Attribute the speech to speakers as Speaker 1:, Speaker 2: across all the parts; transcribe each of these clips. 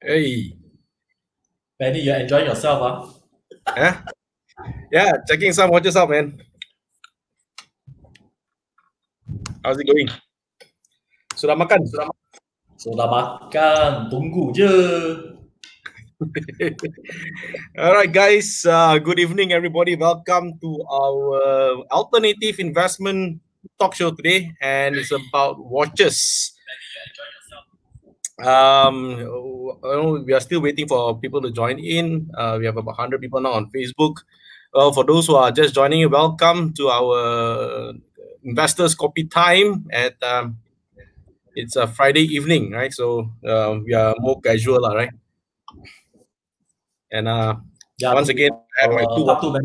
Speaker 1: Hey.
Speaker 2: Benny, you're enjoying yourself, huh?
Speaker 1: Yeah. Yeah, checking some watches out, man. How's it going? Sudah makan? Sudah makan?
Speaker 2: Sudah makan, tunggu je.
Speaker 1: All right, guys. Uh, good evening, everybody. Welcome to our alternative investment talk show today, and it's about watches. Um, we are still waiting for people to join in. Uh, we have about 100 people now on Facebook. Well, for those who are just joining, welcome to our investors KopiTime at um, it's a Friday evening, right? So uh, we are more casual, right? And uh, yeah, once again, I have my two. Uh,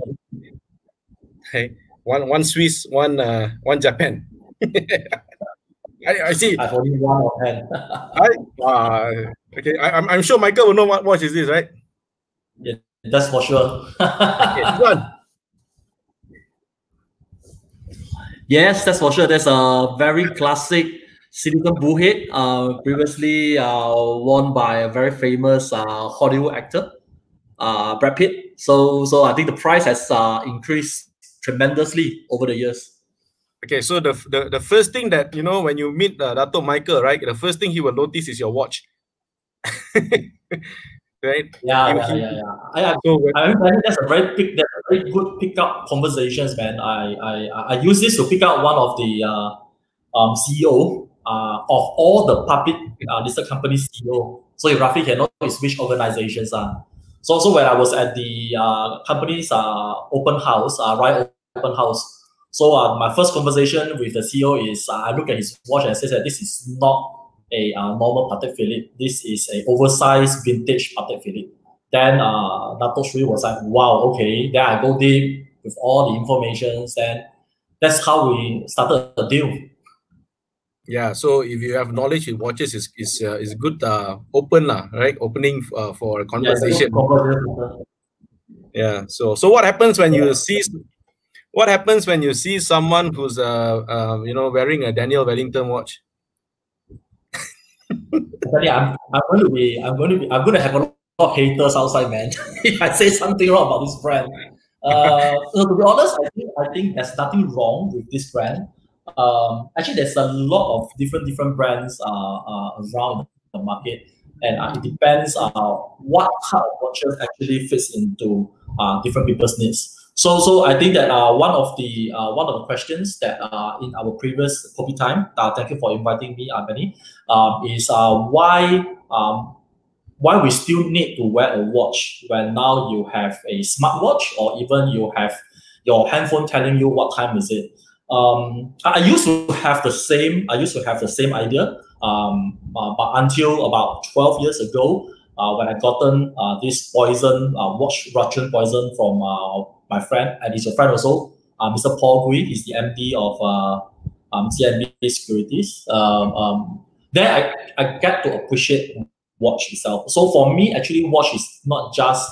Speaker 1: hey, one one Swiss, one uh, one Japan. I, I see.
Speaker 2: I've only one on hand.
Speaker 1: I, uh, okay, I, I'm, I'm sure Michael will know what watch is this, right?
Speaker 2: Yeah, that's for sure.
Speaker 1: okay.
Speaker 2: Yes, that's for sure. That's a very classic silicon bullhead, uh, previously uh, worn by a very famous uh, Hollywood actor, uh, Brad Pitt. So, so I think the price has uh, increased tremendously over the years.
Speaker 1: Okay, so the, the the first thing that you know when you meet uh, Dato Michael, right? The first thing he will notice is your watch. right?
Speaker 2: Yeah, yeah, yeah, yeah. I, I, so I, I think that's a very big, that's a very good pick up conversations, man. I, I, I use this to pick out one of the uh, um, CEO uh, of all the public uh, listed companies CEO. So you roughly can know is which organizations are. So, so when I was at the uh, company's uh, open house, uh, right open house, so uh, my first conversation with the CEO is uh, I look at his watch and says that this is not a uh, normal Patek Philippe. This is a oversized vintage Patek Philippe. Then uh, Dato Sri was like, wow, okay. Then I go deep with all the information. Then that's how we started the deal.
Speaker 1: Yeah, so if you have knowledge in watches, is is uh, is good uh, open lah, right? Opening uh, for a conversation. Yeah. So so what happens when you see what happens when you see someone who's uh, uh you know wearing a Daniel Wellington watch?
Speaker 2: I'm, I'm going to be I'm going to be I'm going to have a lot of haters outside, man. if I say something wrong about this brand. Uh, so to be honest, I think I think there's nothing wrong with this brand. Um, actually, there's a lot of different different brands uh, uh around the market, and uh, it depends uh what kind of watches actually fits into uh different people's needs. So, so I think that uh, one of the uh, one of the questions that uh, in our previous KopiTime, uh, thank you for inviting me, uh, Benny, um, is uh, why um, why we still need to wear a watch when now you have a smartwatch or even you have your handphone telling you what time is it. Um, I used to have the same. I used to have the same idea, um, uh, but until about twelve years ago, uh, when I gotten uh, this poison uh, watch Russian poison from uh, my friend, and he's a friend also, uh, Mr. Paul Gui, he's the MD of uh, um, CIMB Securities. Um, um, then I, I get to appreciate watch itself. So for me, actually, watch is not just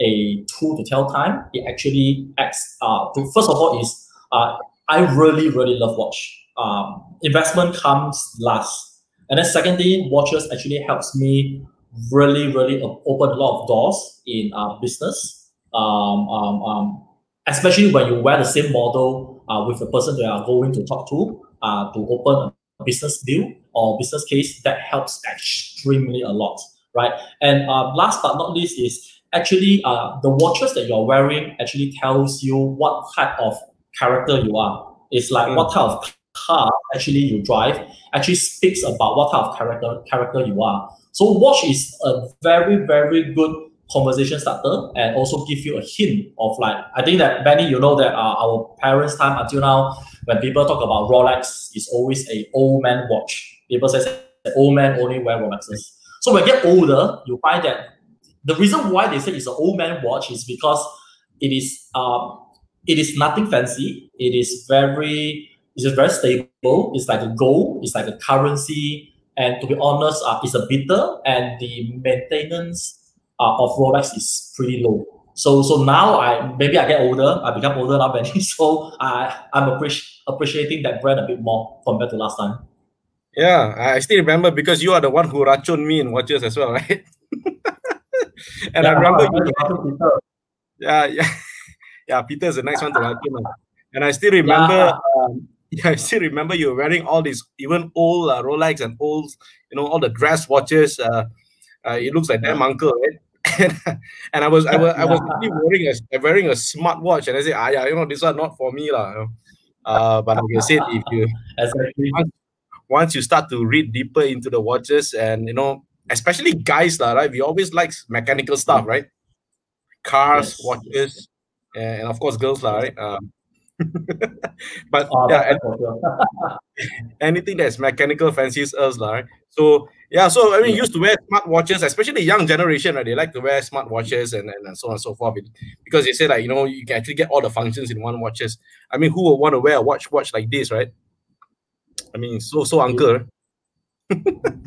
Speaker 2: a tool to tell time. It actually acts. Uh, to, first of all, is uh, I really really love watch. Um, investment comes last, and then secondly, watches actually helps me really really open a lot of doors in uh, business um, um, um, especially when you wear the same model uh, with the person that are going to talk to uh, to open a business deal or business case, that helps extremely a lot, right? And uh, last but not least is actually uh, the watches that you're wearing actually tells you what type of character you are. It's like mm. what type of car actually you drive actually speaks about what type of character character you are. So watch is a very very good conversation starter and also give you a hint of like I think that Benny, you know that uh, our parents' time until now, when people talk about Rolex, is always a old man watch. People say old man only wear Rolexes. So when you get older, you find that the reason why they say it's an old man watch is because it is um it is nothing fancy. It is very it's very stable. It's like a gold. It's like a currency. And to be honest, uh, it's a bitter and the maintenance uh, of Rolex is pretty low. So so now I maybe I get older, I become older now, Benny. So I I'm appreci- appreciating that brand a bit more compared to last time.
Speaker 1: Yeah, I still remember because you are the one who racun me in watches as well, right? and yeah, I remember you, yeah, yeah, yeah. Peter is a nice one to welcome, and I still remember. Yeah. Um, yeah, I still remember you were wearing all these even old uh, Rolex and old, you know, all the dress watches. Uh, uh, it looks like damn uncle, right? And, and I was I was I was really wearing a wearing a smart watch, and I said, ah, yeah, you know, this one not for me, lah. Uh, but like I said, if you exactly. once, once you start to read deeper into the watches, and you know, especially guys, lah, right? We always like mechanical stuff, right? Cars, yes. watches, and of course, girls, lah, right? Um, but oh, yeah, anything that's mechanical fancies us, right? So yeah, so I mean, used to wear smart watches, especially the young generation, right? They like to wear smart watches and, and, and so on and so forth, because they say like you know you can actually get all the functions in one watches. I mean, who would want to wear a watch watch like this, right? I mean, so so uncle.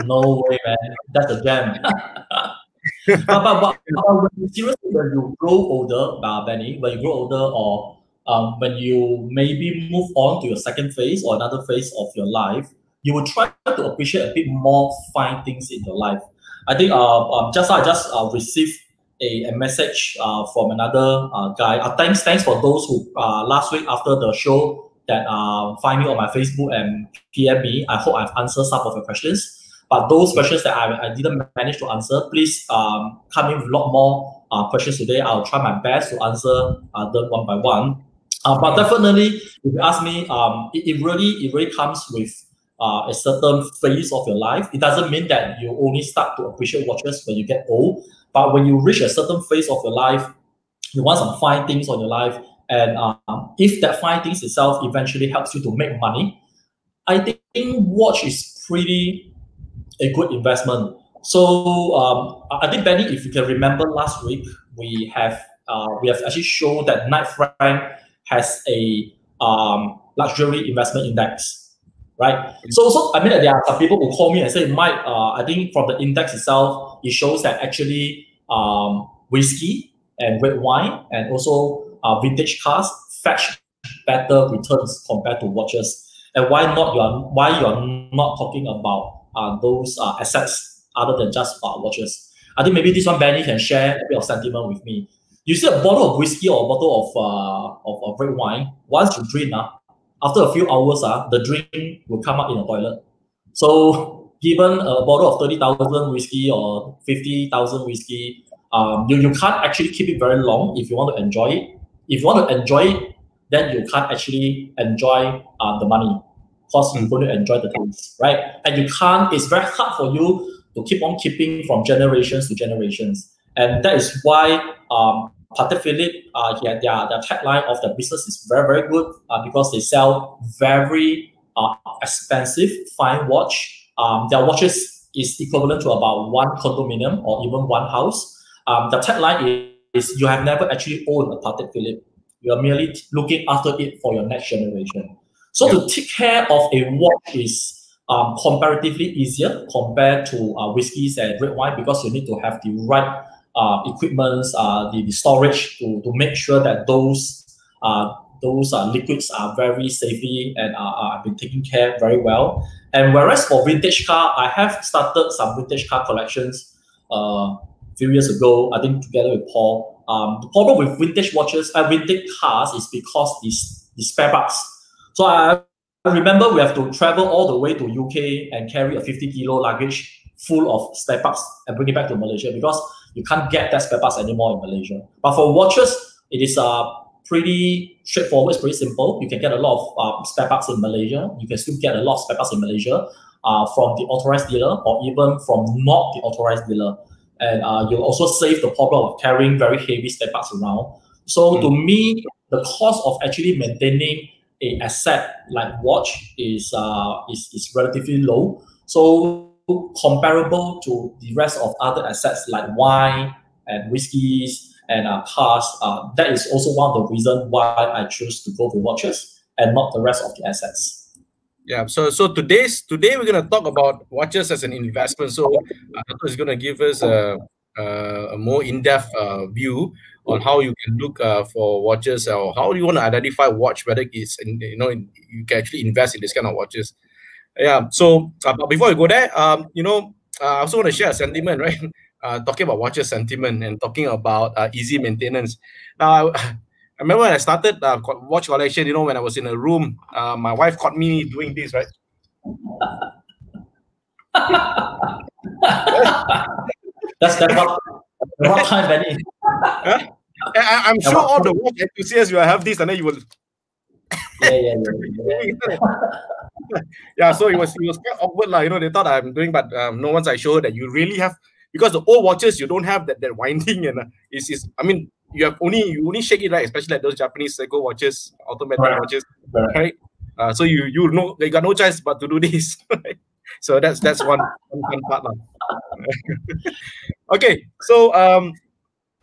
Speaker 2: no way, man. That's a gem. but, but, but, but when, seriously, when you grow older, uh, Benny, when you grow older, or um, when you maybe move on to your second phase or another phase of your life, you will try to appreciate a bit more fine things in your life. I think uh, um, just I just uh, received a, a message uh, from another uh, guy. Uh, thanks, thanks for those who uh, last week after the show that uh, find me on my Facebook and PM me. I hope I've answered some of your questions. But those questions that I, I didn't manage to answer, please um, come in with a lot more uh, questions today. I'll try my best to answer uh, them one by one. Uh, but definitely, if you ask me, um, it, it really it really comes with uh, a certain phase of your life. It doesn't mean that you only start to appreciate watches when you get old, but when you reach a certain phase of your life, you want some fine things on your life, and um, if that fine things itself eventually helps you to make money, I think watch is pretty a good investment. So um, I think Benny, if you can remember last week, we have uh, we have actually shown that Knight Frank has a um, luxury investment index, right? So, so I mean, there are some people who call me and say, Mike, uh, I think from the index itself, it shows that actually um, whiskey and red wine and also uh, vintage cars fetch better returns compared to watches. And why not? You are why you are not talking about uh, those uh, assets other than just uh, watches? I think maybe this one Benny can share a bit of sentiment with me you see a bottle of whiskey or a bottle of uh, of, of red wine, once you drink, uh, after a few hours, uh, the drink will come up in the toilet. So given a bottle of 30,000 whiskey or 50,000 whiskey, um, you, you can't actually keep it very long if you want to enjoy it. If you want to enjoy it, then you can't actually enjoy uh, the money because you're going to enjoy the taste, right? And you can't, it's very hard for you to keep on keeping from generations to generations. And that is why um, Patek Philippe, uh, yeah, their, their tagline of the business is very, very good uh, because they sell very uh, expensive fine watch. Um, their watches is equivalent to about one condominium or even one house. Um, the tagline is, is you have never actually owned a Patek Philippe. You are merely looking after it for your next generation. So yeah. to take care of a watch is um, comparatively easier compared to uh, whiskeys and red wine because you need to have the right uh, equipments, uh, the, the storage to, to make sure that those uh, those uh, liquids are very safely and are, are been taken care very well. And whereas for vintage car, I have started some vintage car collections uh, a few years ago, I think together with Paul. Um, the problem with vintage watches, uh, vintage cars is because these the spare parts. So I remember we have to travel all the way to UK and carry a 50 kilo luggage full of spare parts and bring it back to Malaysia because you can't get that spare parts anymore in Malaysia. But for watches, it is uh, pretty straightforward. It's pretty simple. You can get a lot of uh, spare parts in Malaysia. You can still get a lot of spare parts in Malaysia uh, from the authorized dealer or even from not the authorized dealer. And uh, you'll also save the problem of carrying very heavy spare parts around. So mm. to me, the cost of actually maintaining a asset like watch is uh, is, is relatively low. So comparable to the rest of other assets like wine and whiskeys and uh, cars. Uh, that is also one of the reasons why I choose to go for watches and not the rest of the assets.
Speaker 1: Yeah, so so today's today we're gonna talk about watches as an investment. So uh, is gonna give us a, a, a more in-depth uh, view on how you can look uh, for watches or how you want to identify watch whether it's in, you know you can actually invest in this kind of watches yeah. So uh, before we go there, um, you know, uh, I also want to share a sentiment, right? uh, talking about watcher sentiment and talking about uh, easy maintenance. Now, I, I remember when I started uh, watch collection, you know, when I was in a room, uh, my wife caught me doing this, right?
Speaker 2: That's that what, what time, Benny?
Speaker 1: Huh? I, am sure all the watch enthusiasts will have this, and then you will.
Speaker 2: yeah, yeah, yeah.
Speaker 1: yeah. yeah, so it was it was quite awkward, like, You know, they thought I'm doing, but um, no once I showed that you really have because the old watches you don't have that that winding and uh, is is I mean you have only you only shake it right, especially like those Japanese Seiko watches, automatic right. watches, right? right? Uh, so you you know they got no choice but to do this. Right? So that's that's one one fun part. okay, so um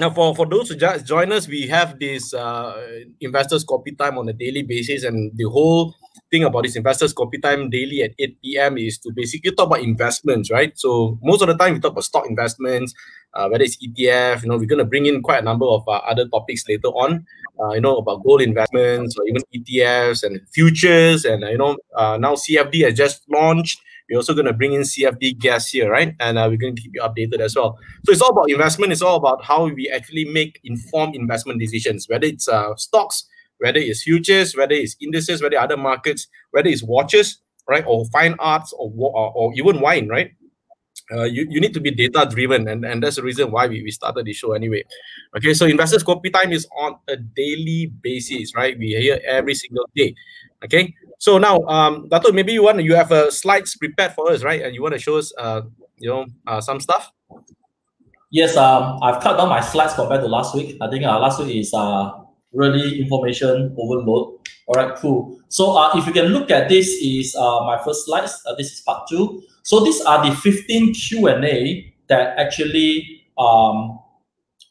Speaker 1: now, for, for those who just join us, we have this uh, investors KopiTime on a daily basis, and the whole thing about this investors KopiTime daily at 8 p.m. is to basically talk about investments, right? So most of the time we talk about stock investments, uh, whether it's ETF. You know, we're going to bring in quite a number of uh, other topics later on. Uh, you know about gold investments or even ETFs and futures, and you know uh, now CFD has just launched. We're also going to bring in CFD guests here, right? And uh, we're going to keep you updated as well. So it's all about investment. It's all about how we actually make informed investment decisions, whether it's uh, stocks, whether it's futures, whether it's indices, whether other markets, whether it's watches, right, or fine arts, or or, or even wine, right? Uh, you, you need to be data driven and, and that's the reason why we, we started the show anyway. Okay so investors KopiTime is on a daily basis right? We hear every single day. Okay so now um Dato, maybe you want you have a uh, slides prepared for us right? And you want to show us uh you know uh, some stuff?
Speaker 2: Yes um i've cut down my slides compared to last week. I think uh, last week is uh really information overload all right cool so uh if you can look at this is uh my first slides uh, this is part two so these are the 15 Q&A that actually, um,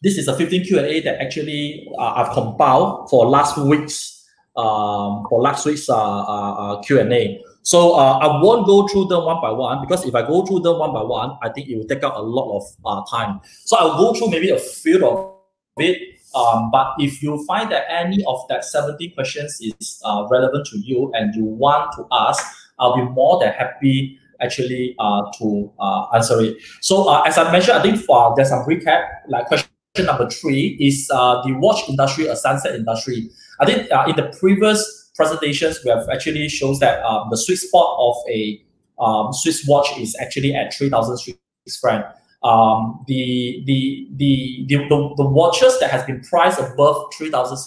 Speaker 2: this is a 15 Q&A that actually uh, I've compiled for last week's, um, for last week's uh, uh, Q&A. So I won't go through them one by one because if I go through them one by one, I think it will take up a lot of time. So I'll go through maybe a few of it. Um, but if you find that any of that 70 questions is uh, relevant to you and you want to ask, I'll be more than happy actually uh, to uh, answer it. So uh, as I mentioned, I think for there's some recap. Like question number three is uh, the watch industry a sunset industry. I think uh, in the previous presentations we have actually shows that um, the sweet spot of a um, Swiss watch is actually at three thousand Swiss franc. Um, the, the, the, the, the, the watches that has been priced above 3,000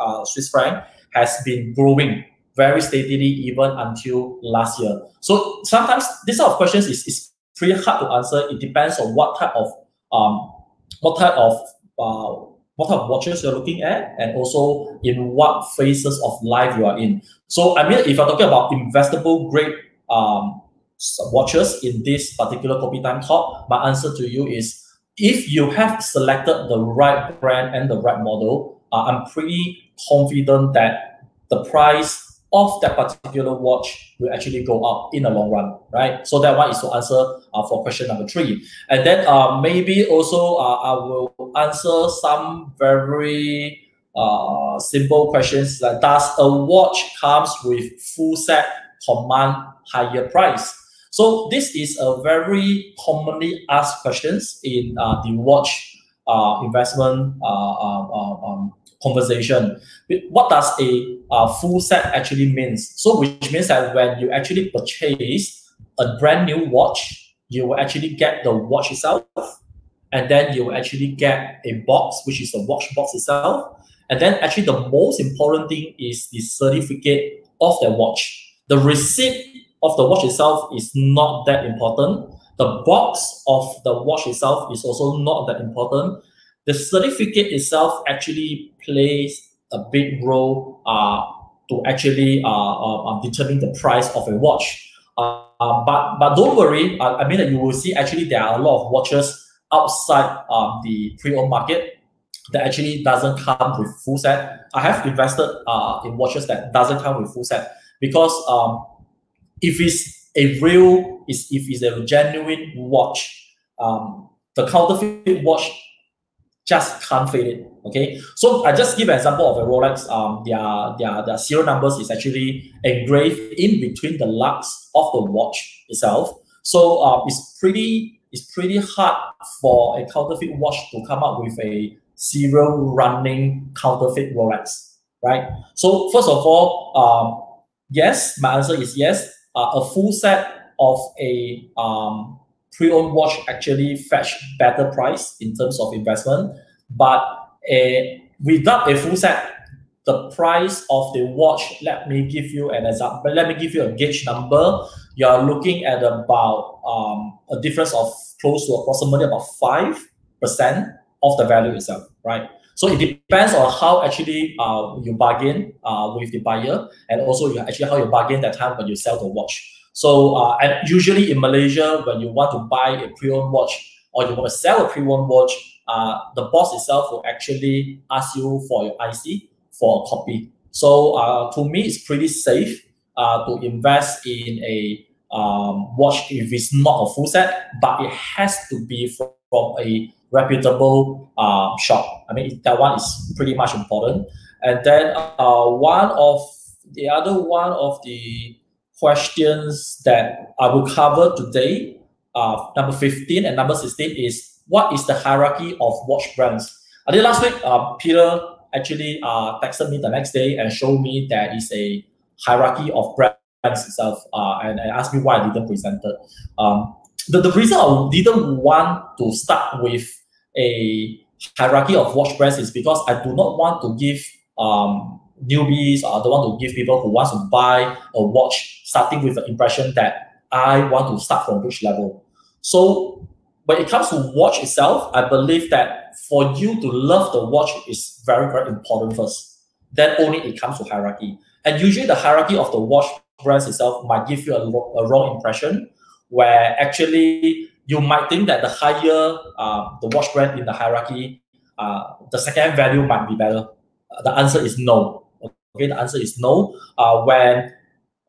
Speaker 2: uh, Swiss franc has been growing very steadily even until last year. So sometimes this sort of questions is, is pretty hard to answer. It depends on what type of um what type of uh what type of watches you're looking at and also in what phases of life you are in. So I mean if you're talking about investable grade um watches in this particular KopiTime talk, my answer to you is if you have selected the right brand and the right model, uh, I'm pretty confident that the price of that particular watch will actually go up in the long run, right? So that one is to answer uh, for question number three. And then uh, maybe also uh, I will answer some very uh, simple questions like does a watch comes with full set command higher price? So this is a very commonly asked questions in uh, the watch uh, investment um, conversation. What does a uh, full set actually means? So which means that when you actually purchase a brand new watch, you will actually get the watch itself, and then you will actually get a box, which is the watch box itself. And then actually the most important thing is the certificate of the watch. The receipt of the watch itself is not that important. The box of the watch itself is also not that important the certificate itself actually plays a big role uh, to actually uh, uh, determine the price of a watch. Uh, but but don't worry, uh, I mean that you will see actually there are a lot of watches outside um, the pre-owned market that actually doesn't come with full set. I have invested uh, in watches that doesn't come with full set because um, if it's a real, is if it's a genuine watch, um, the counterfeit watch just can't fit it. Okay, so I just give an example of a Rolex. Um, their their their serial numbers is actually engraved in between the lugs of the watch itself. So uh, it's pretty it's pretty hard for a counterfeit watch to come up with a serial running counterfeit Rolex, right? So first of all, um, yes, my answer is yes. Uh, a full set of a um, pre-owned watch actually fetch better price in terms of investment, but a, without a full set, the price of the watch, let me give you an example, let me give you a gauge number. You are looking at about um, a difference of close to approximately about 5% of the value itself, right? So it depends on how actually uh, you bargain uh, with the buyer and also you actually how you bargain that time when you sell the watch. So uh, and usually in Malaysia, when you want to buy a pre-owned watch or you want to sell a pre-owned watch, uh, the boss itself will actually ask you for your IC for a copy. So uh, to me, it's pretty safe uh, to invest in a um, watch if it's not a full set, but it has to be from, from a reputable uh, shop. I mean, that one is pretty much important. And then uh, one of the other one of the questions that I will cover today, uh, number 15 and number 16 is what is the hierarchy of watch brands? I think last week, uh, Peter actually uh, texted me the next day and showed me there is a hierarchy of brands itself uh, and, and asked me why I didn't present it. Um, the, the reason I didn't want to start with a hierarchy of watch brands is because I do not want to give um, newbies or I don't want to give people who want to buy a watch starting with the impression that I want to start from which level. So when it comes to watch itself, I believe that for you to love the watch is very, very important first. Then only it comes to hierarchy. And usually the hierarchy of the watch brands itself might give you a, a wrong impression where actually you might think that the higher uh, the watch brand in the hierarchy, uh, the second value might be better. Uh, the answer is no. Okay, the answer is no. Uh, when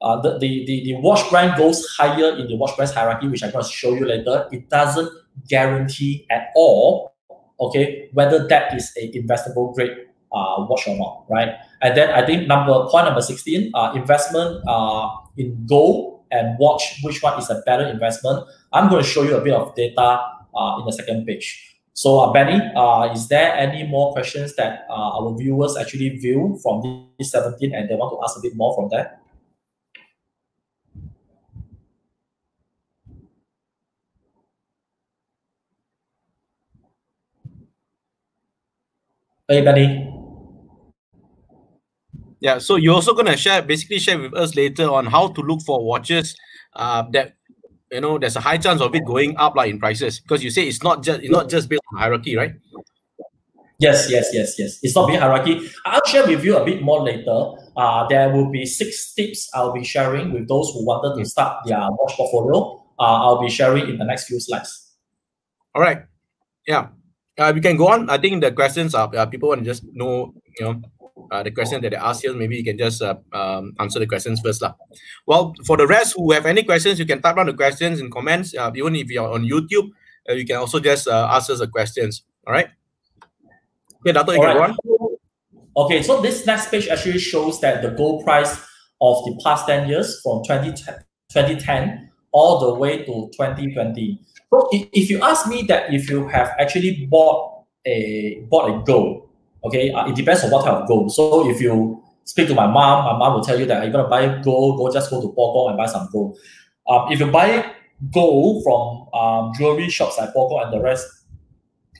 Speaker 2: uh, the, the, the, the watch brand goes higher in the watch brand hierarchy, which I'm going to show you later, it doesn't guarantee at all, okay, whether that is a investable grade uh, watch or not, right? And then I think number point number 16, uh, investment uh, in gold and watch, which one is a better investment? I'm going to show you a bit of data uh, in the second page. So uh, Benny, uh, is there any more questions that uh, our viewers actually view from this 17 and they want to ask a bit more from that? Hey, Benny.
Speaker 1: Yeah, so you're also gonna share, basically share with us later on how to look for watches uh, that you know there's a high chance of it going up like in prices because you say it's not just it's not just based on hierarchy, right?
Speaker 2: Yes, yes, yes, yes. It's not being hierarchy. I'll share with you a bit more later. Uh, there will be six tips I'll be sharing with those who wanted to start their watch portfolio. Uh, I'll be sharing in the next few slides.
Speaker 1: All right. Yeah. Uh, we can go on. I think the questions are uh, people want to just know, you know, uh, the question that they ask here. Maybe you can just uh, um, answer the questions first. Lah. Well, for the rest who have any questions, you can type down the questions in comments. Uh, even if you're on YouTube, uh, you can also just uh, ask us the questions. All right. Okay, Dato, you right.
Speaker 2: Okay, so this next page actually shows that the gold price of the past 10 years from 20, 2010 all the way to 2020. So if you ask me that if you have actually bought a bought a gold, okay, uh, it depends on what type of gold. So if you speak to my mom, my mom will tell you that you're gonna buy gold, go just go to Poh Kong and buy some gold. Um, if you buy gold from um, jewelry shops like Poh Kong and the rest,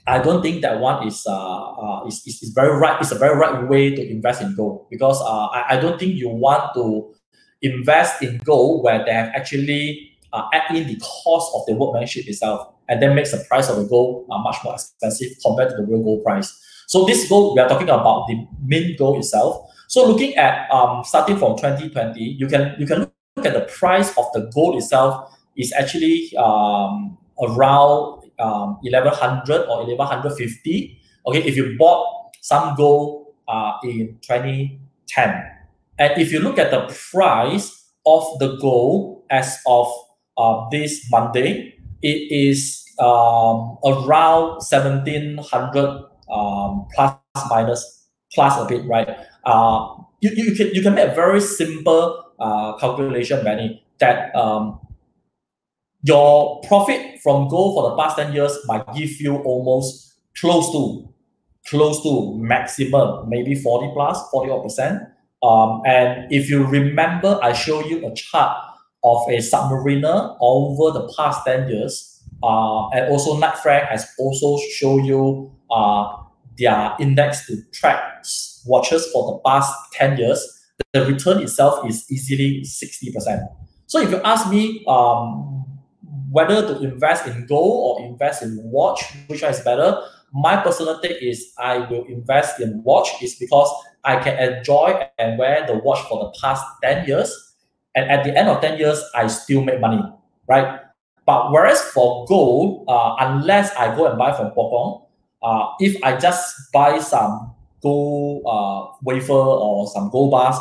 Speaker 2: I don't think that one is uh, uh is, is, is very right. It's a very right way to invest in gold because uh, I, I don't think you want to invest in gold where they have actually uh, add in the cost of the workmanship itself, and then makes the price of the gold uh, much more expensive compared to the real gold price. So this gold, we are talking about the main gold itself. So looking at um, starting from 2020, you can you can look at the price of the gold itself is actually um, around um, 1100 or 1150. Okay, if you bought some gold uh, in 2010, and if you look at the price of the gold as of uh, this Monday, it is um, around 1700 um, plus minus plus a bit, right? Uh, you, you can you can make a very simple uh, calculation, Benny, that um, your profit from gold for the past 10 years might give you almost close to close to maximum, maybe 40 plus, 40 or percent. Um, and if you remember, I show you a chart of a submariner over the past 10 years. Uh, and also Frank has also show you uh, their index to track watches for the past 10 years. The return itself is easily 60%. So if you ask me um, whether to invest in gold or invest in watch, which one is better, my personal take is I will invest in watch is because I can enjoy and wear the watch for the past 10 years. And at the end of 10 years, I still make money, right? But whereas for gold, uh, unless I go and buy from Poh Kong, uh, if I just buy some gold uh, wafer or some gold bars,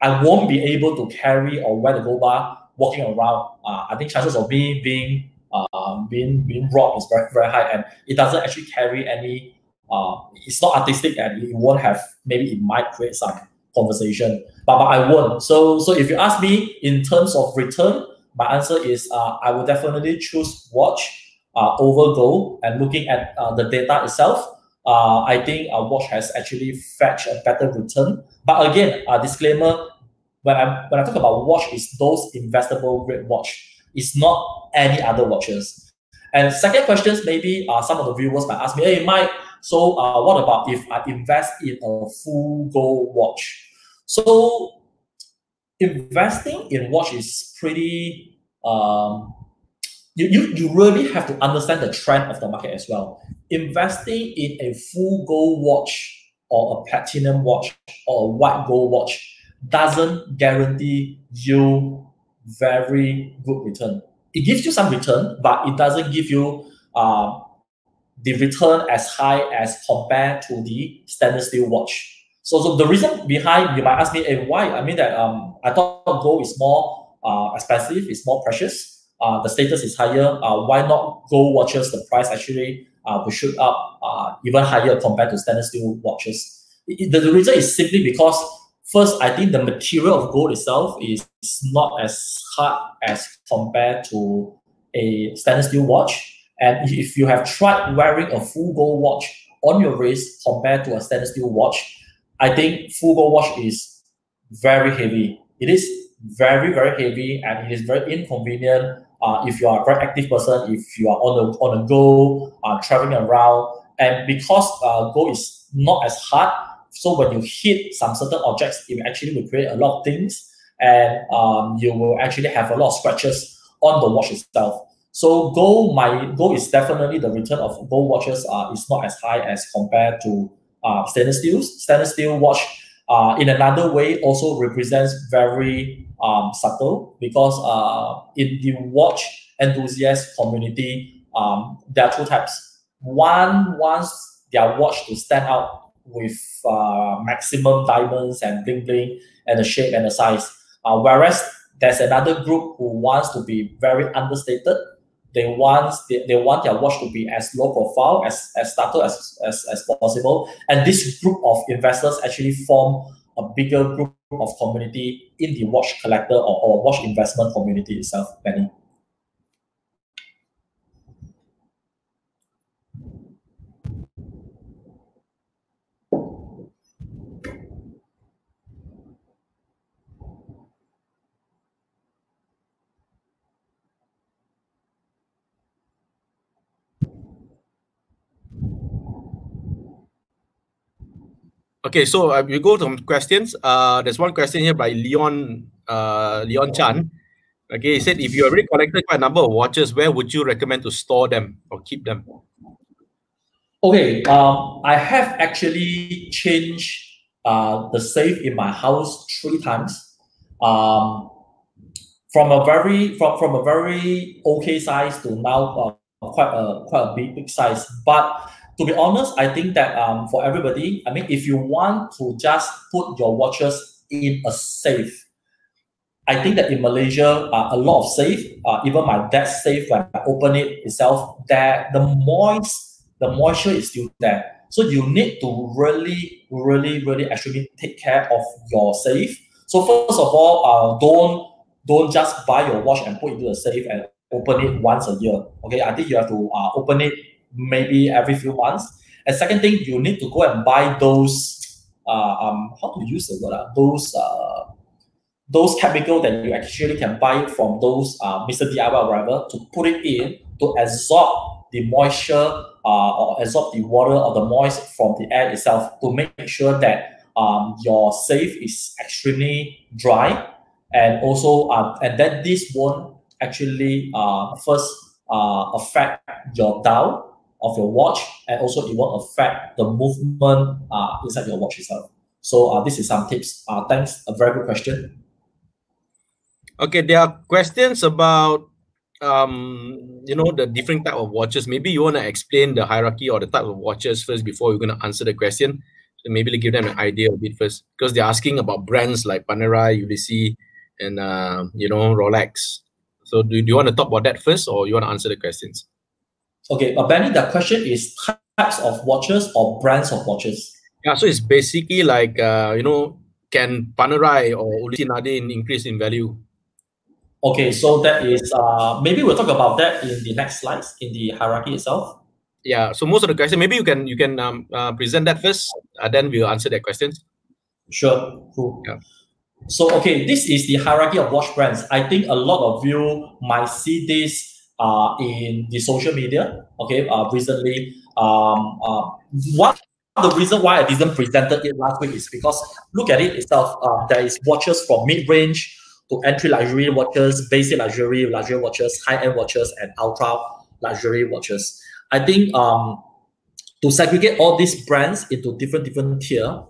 Speaker 2: I won't be able to carry or wear the gold bar walking around. Uh, I think chances of me being uh, being being robbed is very very high, and it doesn't actually carry any. Uh, it's not artistic, and it won't have. Maybe it might create some conversation, but, but I won't. So so if you ask me in terms of return, my answer is uh, I would definitely choose watch over gold. And looking at uh, the data itself, uh, I think a watch has actually fetched a better return. But again, a disclaimer: when I when I talk about watch, is those investable grade watch. It's not any other watches. And second questions, maybe uh, some of the viewers might ask me, hey, Mike, so uh, what about if I invest in a full gold watch? So investing in watch is pretty, um, you, you, you really have to understand the trend of the market as well. Investing in a full gold watch or a platinum watch or a white gold watch doesn't guarantee you very good return. It gives you some return, but it doesn't give you uh, the return as high as compared to the stainless steel watch. So, so the reason behind you might ask me, hey, why? I mean that um, I thought gold is more uh, expensive, it's more precious. Uh, the status is higher. Uh, why not gold watches? The price actually uh, will shoot up uh, even higher compared to stainless steel watches. It, the, the reason is simply because First, I think the material of gold itself is not as hard as compared to a stainless steel watch. And if you have tried wearing a full gold watch on your wrist compared to a stainless steel watch, I think full gold watch is very heavy. It is very, very heavy and it is very inconvenient uh, if you are a very active person, if you are on the on the go, uh, traveling around. And because uh, gold is not as hard, so when you hit some certain objects, it actually will create a lot of things, and um, you will actually have a lot of scratches on the watch itself. So gold, my gold is definitely the return of gold watches uh, is not as high as compared to uh, stainless steel. Stainless steel watch, uh, in another way, also represents very um, subtle because uh, in the watch enthusiast community, um, there are two types. One wants their watch to stand out with uh, maximum diamonds and bling bling and the shape and the size. Uh, whereas there's another group who wants to be very understated. They want they, they want their watch to be as low profile as as subtle as, as as possible. And this group of investors actually form a bigger group of community in the watch collector or, or watch investment community itself, Benny.
Speaker 1: Okay, so uh, we go to questions. Uh, there's one question here by Leon uh, Leon Chan. Okay, he said, if you already collected quite a number of watches, where would you recommend to store them or keep them?
Speaker 2: Okay, um, I have actually changed uh, the safe in my house three times. Um, from a very from, from a very okay size to now uh, quite a quite a big, big size. But to be honest, I think that um, for everybody, I mean, if you want to just put your watches in a safe, I think that in Malaysia, uh, a lot of safe, uh, even my dad's safe, when I open it itself, that the moist, the moisture is still there. So you need to really, really, really actually take care of your safe. So first of all, uh, don't don't just buy your watch and put it into the safe and open it once a year. Okay, I think you have to uh, open it maybe every few months. And second thing, you need to go and buy those uh, um, how to use the word uh, those uh, those chemical that you actually can buy from those uh, Mr. DIY or whatever to put it in to absorb the moisture uh, or absorb the water or the moist from the air itself to make sure that um, your safe is extremely dry and also uh, and then this won't actually uh, first uh, affect your dial of your watch and also it won't affect the movement uh, inside your watch itself. So uh, this is some tips. Uh, thanks, a very good question.
Speaker 1: Okay, there are questions about um you know the different type of watches. Maybe you want to explain the hierarchy or the type of watches first before you're going to answer the question. So maybe give them an idea a bit first because they're asking about brands like Panerai, Ulysse, and uh, you know Rolex. So do, do you want to talk about that first, or you want to answer the questions?
Speaker 2: Okay, but Benny, the question is types of watches or brands of watches.
Speaker 1: Yeah, so it's basically like uh, you know, can Panerai or Ulysse Nardin increase in value?
Speaker 2: Okay, so that is uh maybe we'll talk about that in the next slides in the hierarchy itself.
Speaker 1: Yeah, so most of the question, maybe you can you can um, uh, present that first, uh, then we'll answer that questions.
Speaker 2: Sure, cool.
Speaker 1: Yeah.
Speaker 2: So okay, this is the hierarchy of watch brands. I think a lot of you might see this uh, in the social media. Okay, uh, recently, um, uh, one the reason why I didn't present it last week is because look at it itself. Um, there is watches from mid range to entry luxury watches, basic luxury, luxury watches, high end watches, and ultra luxury watches. I think um, to segregate all these brands into different different tier,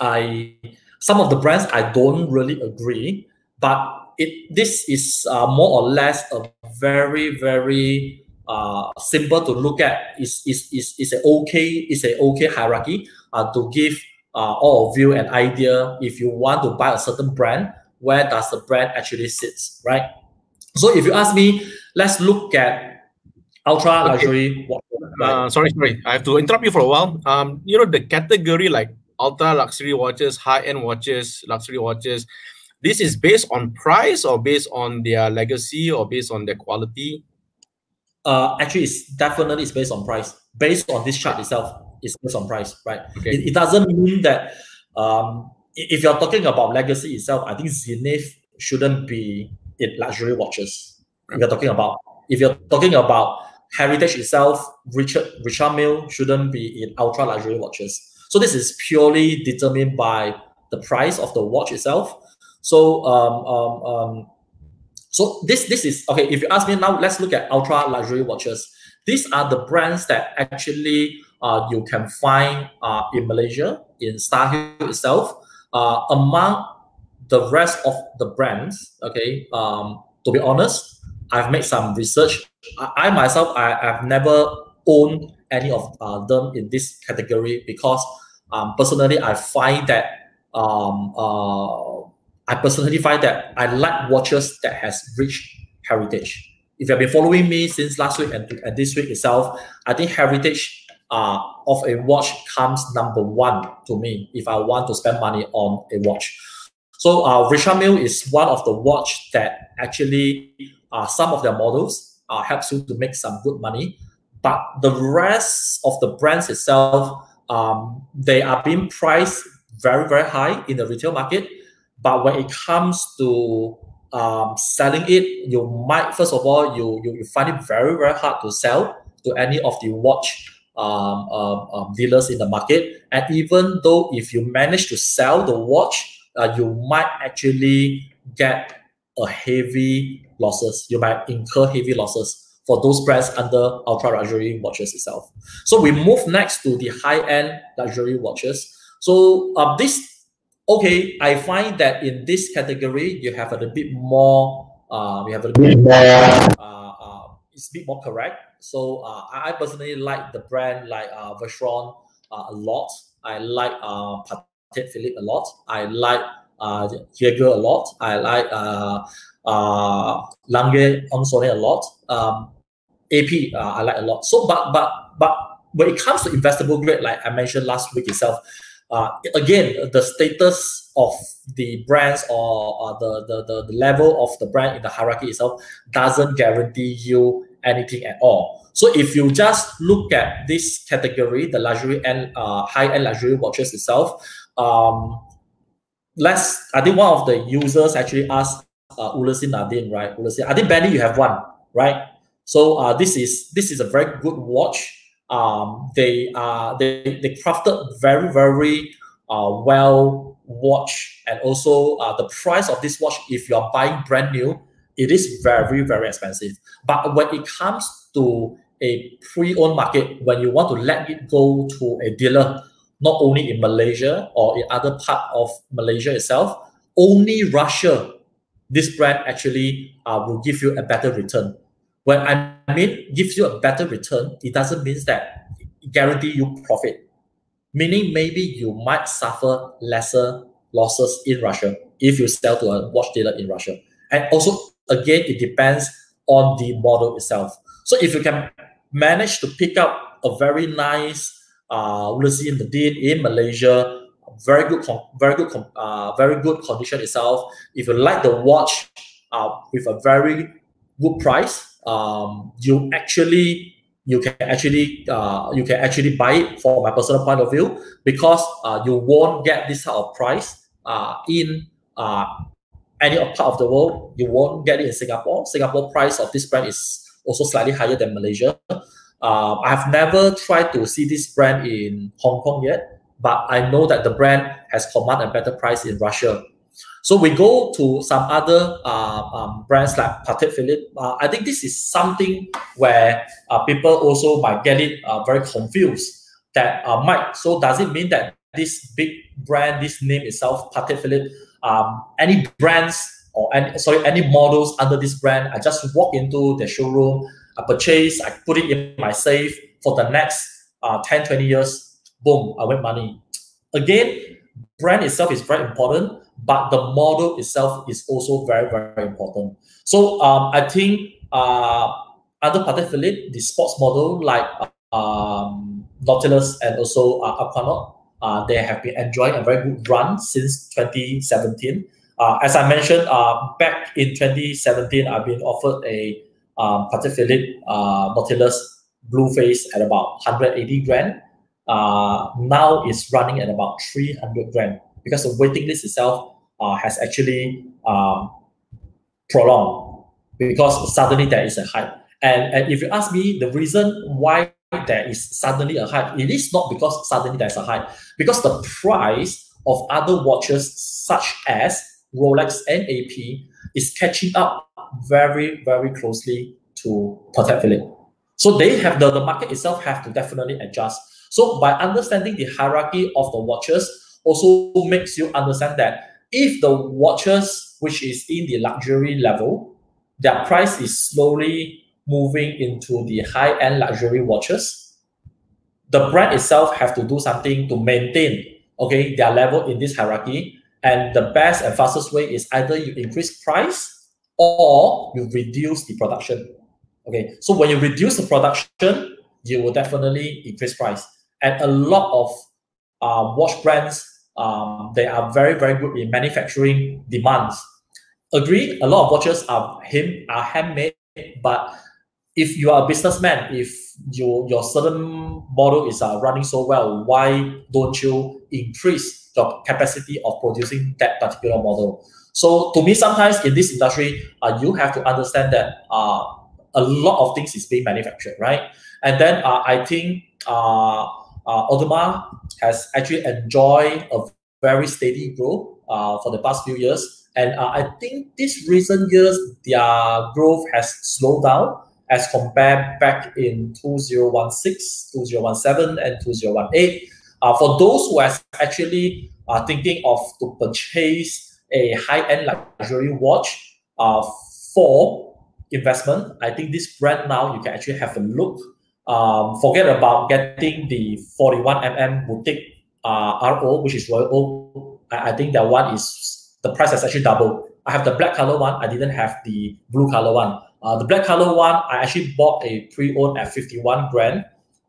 Speaker 2: I some of the brands I don't really agree, but it this is uh, more or less a very very uh, simple to look at. Is is is is a okay is a okay hierarchy uh, to give uh, all of you an idea if you want to buy a certain brand where does the brand actually sits right so if you ask me let's look at ultra luxury okay.
Speaker 1: uh, sorry sorry i have to interrupt you for a while um you know the category like ultra luxury watches high end watches luxury watches this is based on price or based on their legacy or based on their quality?
Speaker 2: Uh actually it's definitely it's based on price. Based on this chart itself it's based on price right? Okay. it, it doesn't mean that um if you're talking about legacy itself i think zenith shouldn't be in luxury watches. If you're talking about if you're talking about heritage itself richard richard mille shouldn't be in ultra luxury watches. So this is purely determined by the price of the watch itself so um, um, um, so this this is okay. If you ask me now, let's look at ultra luxury watches. These are the brands that actually uh, you can find uh, in Malaysia in Starhill itself. Uh, among the rest of the brands, okay. Um, to be honest, I've made some research. I, I myself, I have never owned any of uh, them in this category because um, personally, I find that um, uh, I personally find that I like watches that has rich heritage. If you've been following me since last week and, and this week itself, I think heritage uh, of a watch comes number one to me if I want to spend money on a watch. So uh, Richard Mille is one of the watch that actually uh, some of their models uh, helps you to make some good money. But the rest of the brands itself, um, they are being priced very, very high in the retail market but when it comes to um, selling it, you might first of all you, you you find it very very hard to sell to any of the watch um, um, um, dealers in the market. And even though if you manage to sell the watch, uh, you might actually get a heavy losses. You might incur heavy losses for those brands under ultra luxury watches itself. So we move next to the high end luxury watches. So uh, this okay, I find that in this category, you have a bit more, uh, we have a bit more, uh, uh, it's a bit more correct. So uh, I personally like the brand like uh, uh, a lot. I like uh, Patek Philippe a lot. I like uh, Jaeger a lot. I like uh, uh, Lange & Söhne a lot. Um, AP uh, I like a lot. So, but but but when it comes to investable grade, like I mentioned last week itself, uh, again, the status of the brands or uh, the, the, the, level of the brand in the hierarchy itself doesn't guarantee you anything at all. So if you just look at this category, the luxury and uh, high-end luxury watches itself, um, let's, I think one of the users actually asked uh, Nardin, right? Ulysse, I think Benny, you have one, right? So uh, this is this is a very good watch. Um, they uh, they they crafted very very uh, well watch and also uh, the price of this watch if you're buying brand new it is very very expensive. But when it comes to a pre-owned market when you want to let it go to a dealer not only in malaysia or in other part of malaysia itself only russia this brand actually uh, will give you a better return when i mean gives you a better return it doesn't mean that guarantee you profit meaning maybe you might suffer lesser losses in Russia if you sell to a watch dealer in Russia. And also, again, it depends on the model itself. So if you can manage to pick up a very nice uh, Ulysse Nardin in Malaysia, very good, very good, uh, very good condition itself. If you like the watch uh, with a very good price, um, you actually you can actually uh, you can actually buy it from my personal point of view because uh, you won't get this type of price uh, in uh, any part of the world. You won't get it in Singapore. Singapore price of this brand is also slightly higher than Malaysia. Uh, I have never tried to see this brand in Hong Kong yet, but I know that the brand has command a better price in Russia so we go to some other uh, um, brands like Patek Philippe. Uh, I think this is something where uh, people also might get it uh, very confused. That uh, might so does it mean that this big brand, this name itself, Patek Philippe, um, any brands or any sorry any models under this brand, I just walk into the showroom, I purchase, I put it in my safe for the next uh, 10, 20 years, boom, I win money. Again, brand itself is very important but the model itself is also very, very important. So um, I think uh, other Patek the sports model like um, Nautilus and also uh, Aquanaut, uh, they have been enjoying a very good run since 2017. Uh, as I mentioned, uh, back in 2017, I've been offered a um, Patek uh, Nautilus Blueface at about 180 grand. Uh, now it's running at about 300 grand because the waiting list itself has actually um, prolonged because suddenly there is a hype. And, and if you ask me the reason why there is suddenly a hype, it is not because suddenly there's a hype, because the price of other watches such as Rolex and AP is catching up very, very closely to Patek Philippe. So they have the, the market itself have to definitely adjust. So by understanding the hierarchy of the watches, also makes you understand that if the watches, which is in the luxury level, their price is slowly moving into the high-end luxury watches, the brand itself have to do something to maintain okay their level in this hierarchy. And the best and fastest way is either you increase price or you reduce the production. Okay, so when you reduce the production, you will definitely increase price. And a lot of uh, watch brands um, they are very, very good in manufacturing demands. Agree, a lot of watches are him are handmade, but if you are a businessman, if you, your certain model is uh, running so well, why don't you increase the capacity of producing that particular model? So to me, sometimes in this industry, uh, you have to understand that uh, a lot of things is being manufactured, right? And then uh, I think uh, uh, Audemars has actually enjoyed a very steady growth uh, for the past few years. And uh, I think these recent years, their growth has slowed down as compared back in 2016, 2017, and 2018. Uh, for those who are actually uh, thinking of to purchase a high-end luxury watch uh, for investment, I think this brand now you can actually have a look um, forget about getting the 41mm boutique uh, RO, which is Royal Oak. I, I think that one is the price has actually doubled. I have the black color one. I didn't have the blue color one. Uh, the black color one, I actually bought a pre-owned at 51 grand.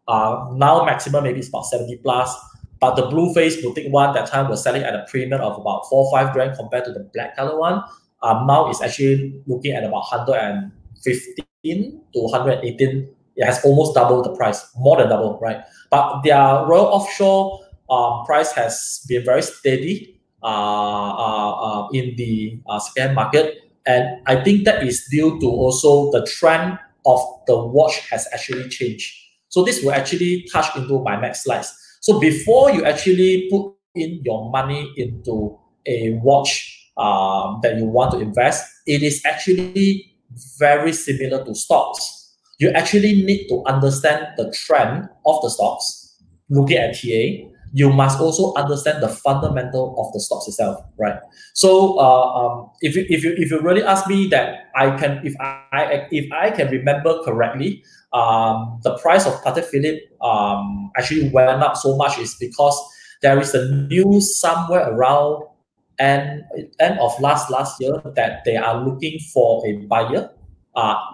Speaker 2: Uh, now maximum maybe it's about 70 plus. but the blue face boutique one that time was selling at a premium of about four five grand compared to the black color one. Um, now it's actually looking at about 115 to 118. It has almost doubled the price, more than double, right? But their Royal Offshore um, price has been very steady uh, uh, uh, in the uh, second market. And I think that is due to also the trend of the watch has actually changed. So this will actually touch into my next slides. So before you actually put in your money into a watch um, that you want to invest, it is actually very similar to stocks. You actually need to understand the trend of the stocks, looking at TA, you must also understand the fundamental of the stocks itself, right? So uh, um, if you if you if you really ask me that I can if I if I can remember correctly, um, the price of Patek Philippe um, actually went up so much is because there is a news somewhere around end end of last last year that they are looking for a buyer,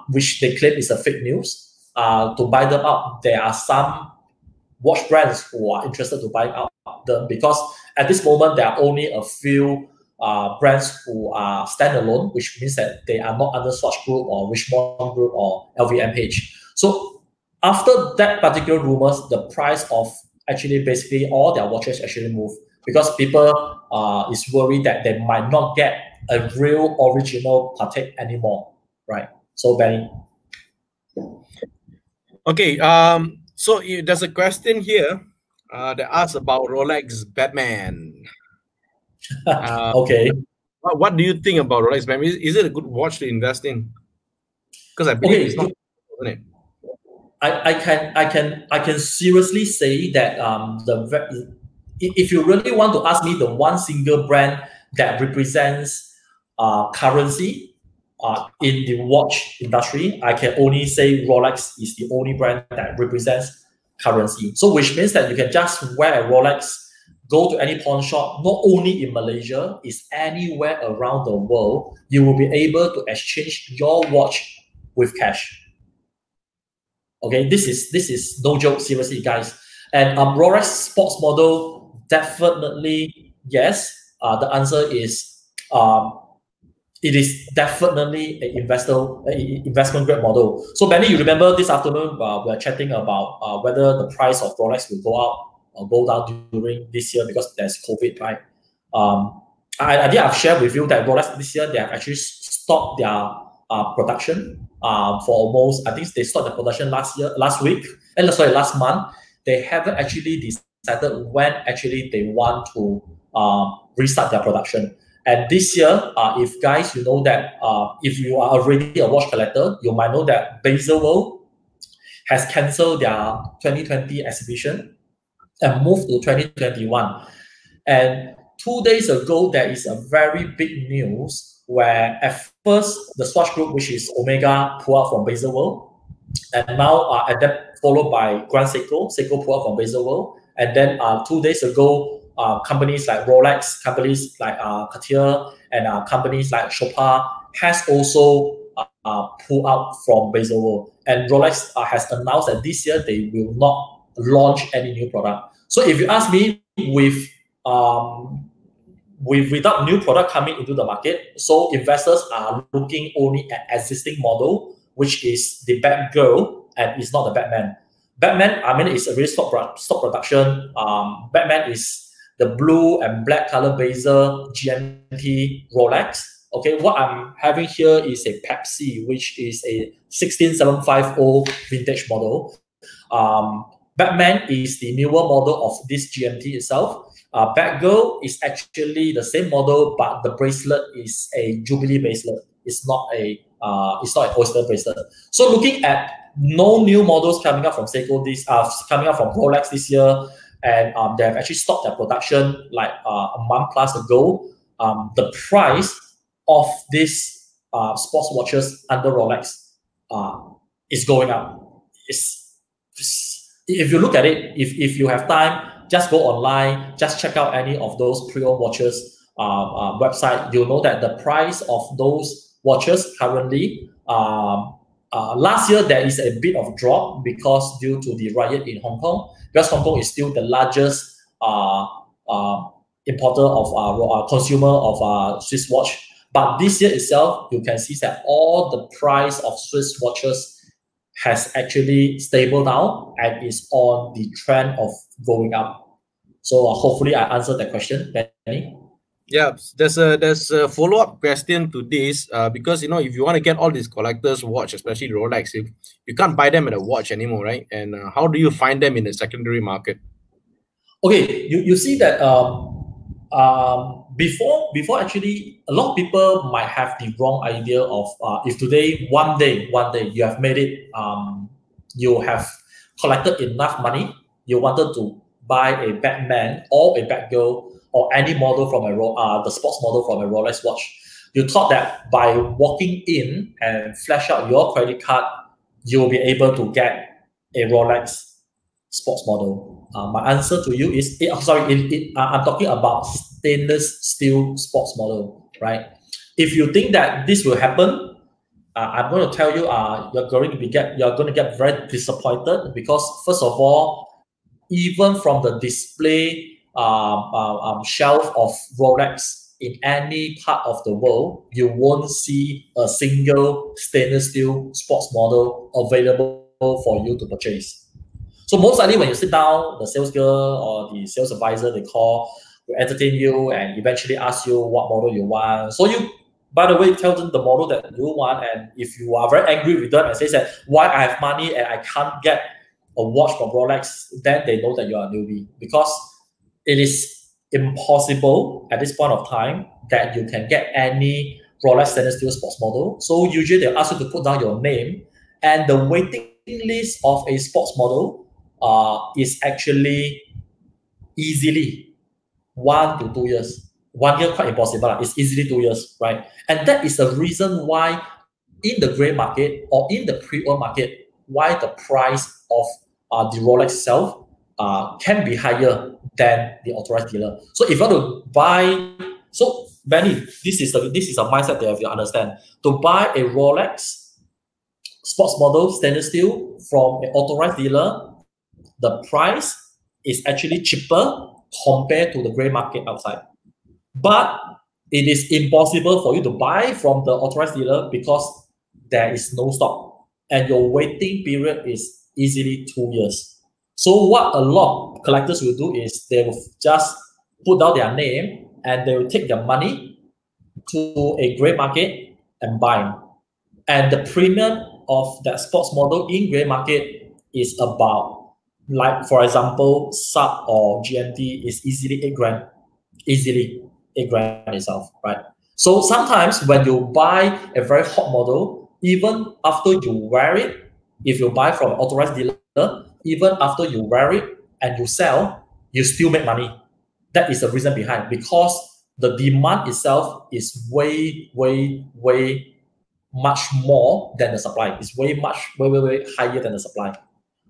Speaker 2: which they claim is a fake news. Uh, to buy them up, there are some watch brands who are interested to buy out them because at this moment there are only a few uh, brands who are standalone, which means that they are not under Swatch Group or Richemont Group or LVMH. So after that particular rumors, the price of actually basically all their watches actually move because people uh, is worried that they might not get a real original Patek anymore, right? So Benny.
Speaker 1: Okay, um, so there's a question here uh, that asks about Rolex Batman.
Speaker 2: Uh, okay.
Speaker 1: What, what, do you think about Rolex Batman? Is, is, it a good watch to invest in? Because I believe okay. it's not, isn't it?
Speaker 2: I, I can I can I can seriously say that um the if you really want to ask me the one single brand that represents uh currency uh, in the watch industry, I can only say Rolex is the only brand that represents currency. So which means that you can just wear a Rolex, go to any pawn shop, not only in Malaysia, is anywhere around the world, you will be able to exchange your watch with cash. Okay, this is this is no joke, seriously, guys. And um, Rolex sports model, definitely yes. Uh, the answer is um, it is definitely an investor investment grade model. So Benny, you remember this afternoon uh, we are chatting about uh, whether the price of Rolex will go up or go down during this year because there's COVID, right? Um, I, I think I've shared with you that Rolex this year they have actually stopped their uh, production uh, for almost I think they stopped the production last year last week and sorry last month. They haven't actually decided when actually they want to uh, restart their production. And this year, uh, if guys, you know that uh, if you are already a watch collector, you might know that Baselworld has cancelled their 2020 exhibition and moved to 2021. And two days ago, there is a very big news where at first the Swatch Group, which is Omega, pulled out from Baselworld, and now uh, then followed by Grand Seiko, Seiko pulled out from Baselworld, and then uh, two days ago, uh, companies like Rolex, companies like uh, Cartier, and uh, companies like Chopard has also uh, uh pulled out from Baselworld. And Rolex uh, has announced that this year they will not launch any new product. So if you ask me, with um, with without new product coming into the market, so investors are looking only at existing model, which is the Batgirl and it's not the Batman. Batman, I mean, it's a really stop, stop production. Um, Batman is the blue and black color bezel GMT Rolex. Okay, what I'm having here is a Pepsi, which is a 16750 vintage model. Um, Batman is the newer model of this GMT itself. Uh, Batgirl is actually the same model, but the bracelet is a Jubilee bracelet. It's not a uh, it's not an Oyster bracelet. So looking at no new models coming up from Seiko this uh, coming up from Rolex this year, and um, they have actually stopped their production like uh, a month plus ago. Um, the price of these uh, sports watches under Rolex uh, is going up. It's, if you look at it, if, if you have time, just go online, just check out any of those pre-owned watches um, uh, website. You'll know that the price of those watches currently um, uh, last year there is a bit of drop because due to the riot in Hong Kong because Hong Kong is still the largest uh, uh, importer of uh, uh, consumer of uh, Swiss watch. But this year itself, you can see that all the price of Swiss watches has actually stable down and is on the trend of going up. So uh, hopefully I answered that question, Benny.
Speaker 1: Yeah, there's a there's a follow up question to this uh, because you know if you want to get all these collectors watch, especially Rolex, you, you can't buy them at a watch anymore, right? And uh, how do you find them in the secondary market?
Speaker 2: Okay, you, you see that um, um, before before actually a lot of people might have the wrong idea of uh, if today one day one day you have made it um, you have collected enough money you wanted to buy a Batman or a Batgirl or any model from a uh, the sports model from a Rolex watch you thought that by walking in and flash out your credit card you'll be able to get a Rolex sports model uh, my answer to you is, eh, sorry, it, it, uh, I'm talking about stainless steel sports model, right? If you think that this will happen, uh, I'm going to tell you, uh, you're going to be get, you're going to get very disappointed because first of all, even from the display um, uh, um, shelf of Rolex in any part of the world, you won't see a single stainless steel sports model available for you to purchase. So most likely when you sit down, the sales girl or the sales advisor, they call, will entertain you and eventually ask you what model you want. So you, by the way, tell them the model that you want. And if you are very angry with them and say that why I have money and I can't get a watch from Rolex, then they know that you are a newbie because it is impossible at this point of time that you can get any Rolex stainless steel sports model. So usually they ask you to put down your name and the waiting list of a sports model uh, is actually easily one to two years. One year quite impossible. It's easily two years, right? And that is the reason why in the gray market or in the pre-owned market, why the price of uh, the Rolex itself uh, can be higher than the authorized dealer. So if you want to buy, so Benny, this is a this is a mindset that you understand. To buy a Rolex sports model stainless steel from an authorized dealer the price is actually cheaper compared to the gray market outside. But it is impossible for you to buy from the authorized dealer because there is no stock and your waiting period is easily two years. So what a lot of collectors will do is they will just put down their name and they will take their money to a gray market and buy. And the premium of that sports model in gray market is about like for example, sub or GMT is easily eight grand, easily eight grand itself, right? So sometimes when you buy a very hot model, even after you wear it, if you buy from authorized dealer, even after you wear it and you sell, you still make money. That is the reason behind because the demand itself is way, way, way much more than the supply. It's way much, way, way, way higher than the supply.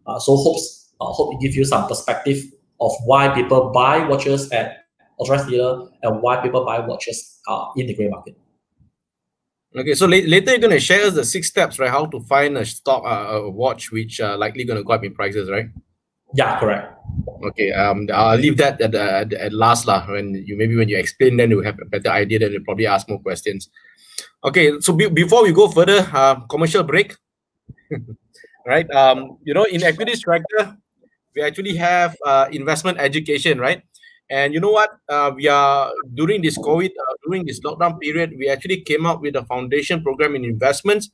Speaker 2: Uh, so hopes I hope it gives you some perspective of why people buy watches at authorized dealer and why people buy watches uh, in the gray market.
Speaker 1: Okay, so la- later you're going to share us the six steps, right? How to find a stock, uh, a watch which uh, likely going to go up in prices, right?
Speaker 2: Yeah, correct.
Speaker 1: Okay, um, I'll leave that at, at, at last lah. When you maybe when you explain, then you have a better idea. Then you'll probably ask more questions. Okay, so be- before we go further, uh, commercial break. right? Um, you know, in EquitiesTracker, we actually have uh, investment education, right? And you know what? Uh, we are during this COVID, uh, during this lockdown period, we actually came up with a foundation program in investments,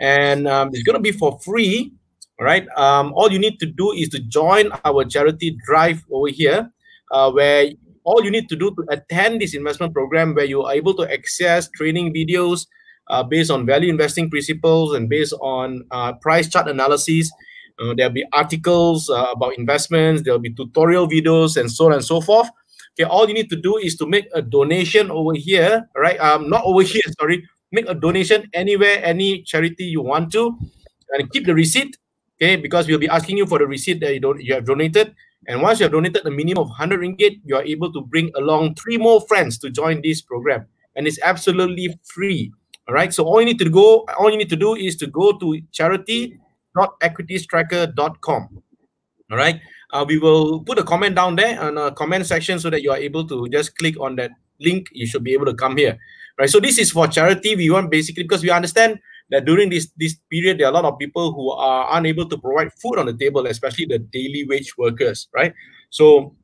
Speaker 1: and um, it's going to be for free. All right. Um, all you need to do is to join our charity drive over here, uh, where all you need to do to attend this investment program, where you are able to access training videos uh, based on value investing principles and based on uh, price chart analysis uh, there'll be articles uh, about investments. There'll be tutorial videos and so on and so forth. Okay, all you need to do is to make a donation over here, right? Um, not over here, sorry. Make a donation anywhere, any charity you want to, and keep the receipt. Okay, because we'll be asking you for the receipt that you don't you have donated. And once you have donated a minimum of 100 ringgit, you are able to bring along three more friends to join this program, and it's absolutely free. All right. So all you need to go, all you need to do is to go to charity www.equitiestracker.com. All right. uh, we will put a comment down there on a comment section so that you are able to just click on that link. You should be able to come here, right? So this is for charity. We want basically because we understand that during this this period there are a lot of people who are unable to provide food on the table, especially the daily wage workers, right? So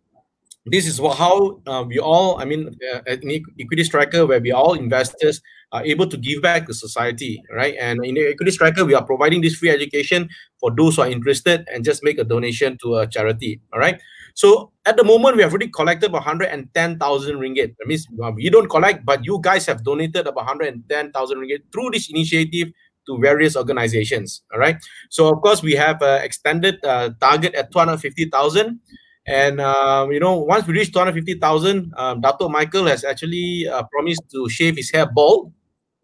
Speaker 1: this is how uh, we all, I mean, uh, at EquitiesTracker, where we all investors are able to give back to society, right? And in the EquitiesTracker, we are providing this free education for those who are interested and just make a donation to a charity, all right? So at the moment, we have already collected about 110,000 ringgit. That means uh, we don't collect, but you guys have donated about 110,000 ringgit through this initiative to various organizations, all right? So of course, we have uh, extended uh, target at 250,000 and um, you know, once we reach 250,000, um, Dr. Michael has actually uh, promised to shave his hair bald.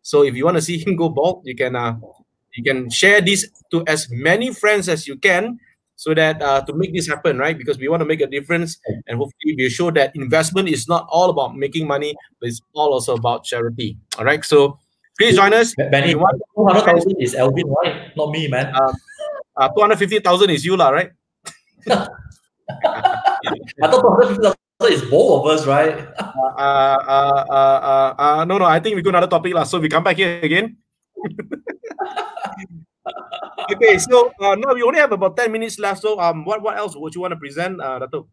Speaker 1: So if you want to see him go bald, you can uh, you can share this to as many friends as you can, so that uh, to make this happen, right? Because we want to make a difference, and hopefully we show that investment is not all about making money, but it's all also about charity. All right, so please join us.
Speaker 2: Benny, 200,000 is Elvin, right? Not me, man.
Speaker 1: Uh, uh, 250,000 is you, lah, right?
Speaker 2: I thought 250,000 is both of us, right?
Speaker 1: uh, uh, uh, uh, uh, no, no, I think we go another topic. lah. So we come back here again. okay, so uh, now we only have about 10 minutes left. So um, what, what else would you want to present, uh, Dato?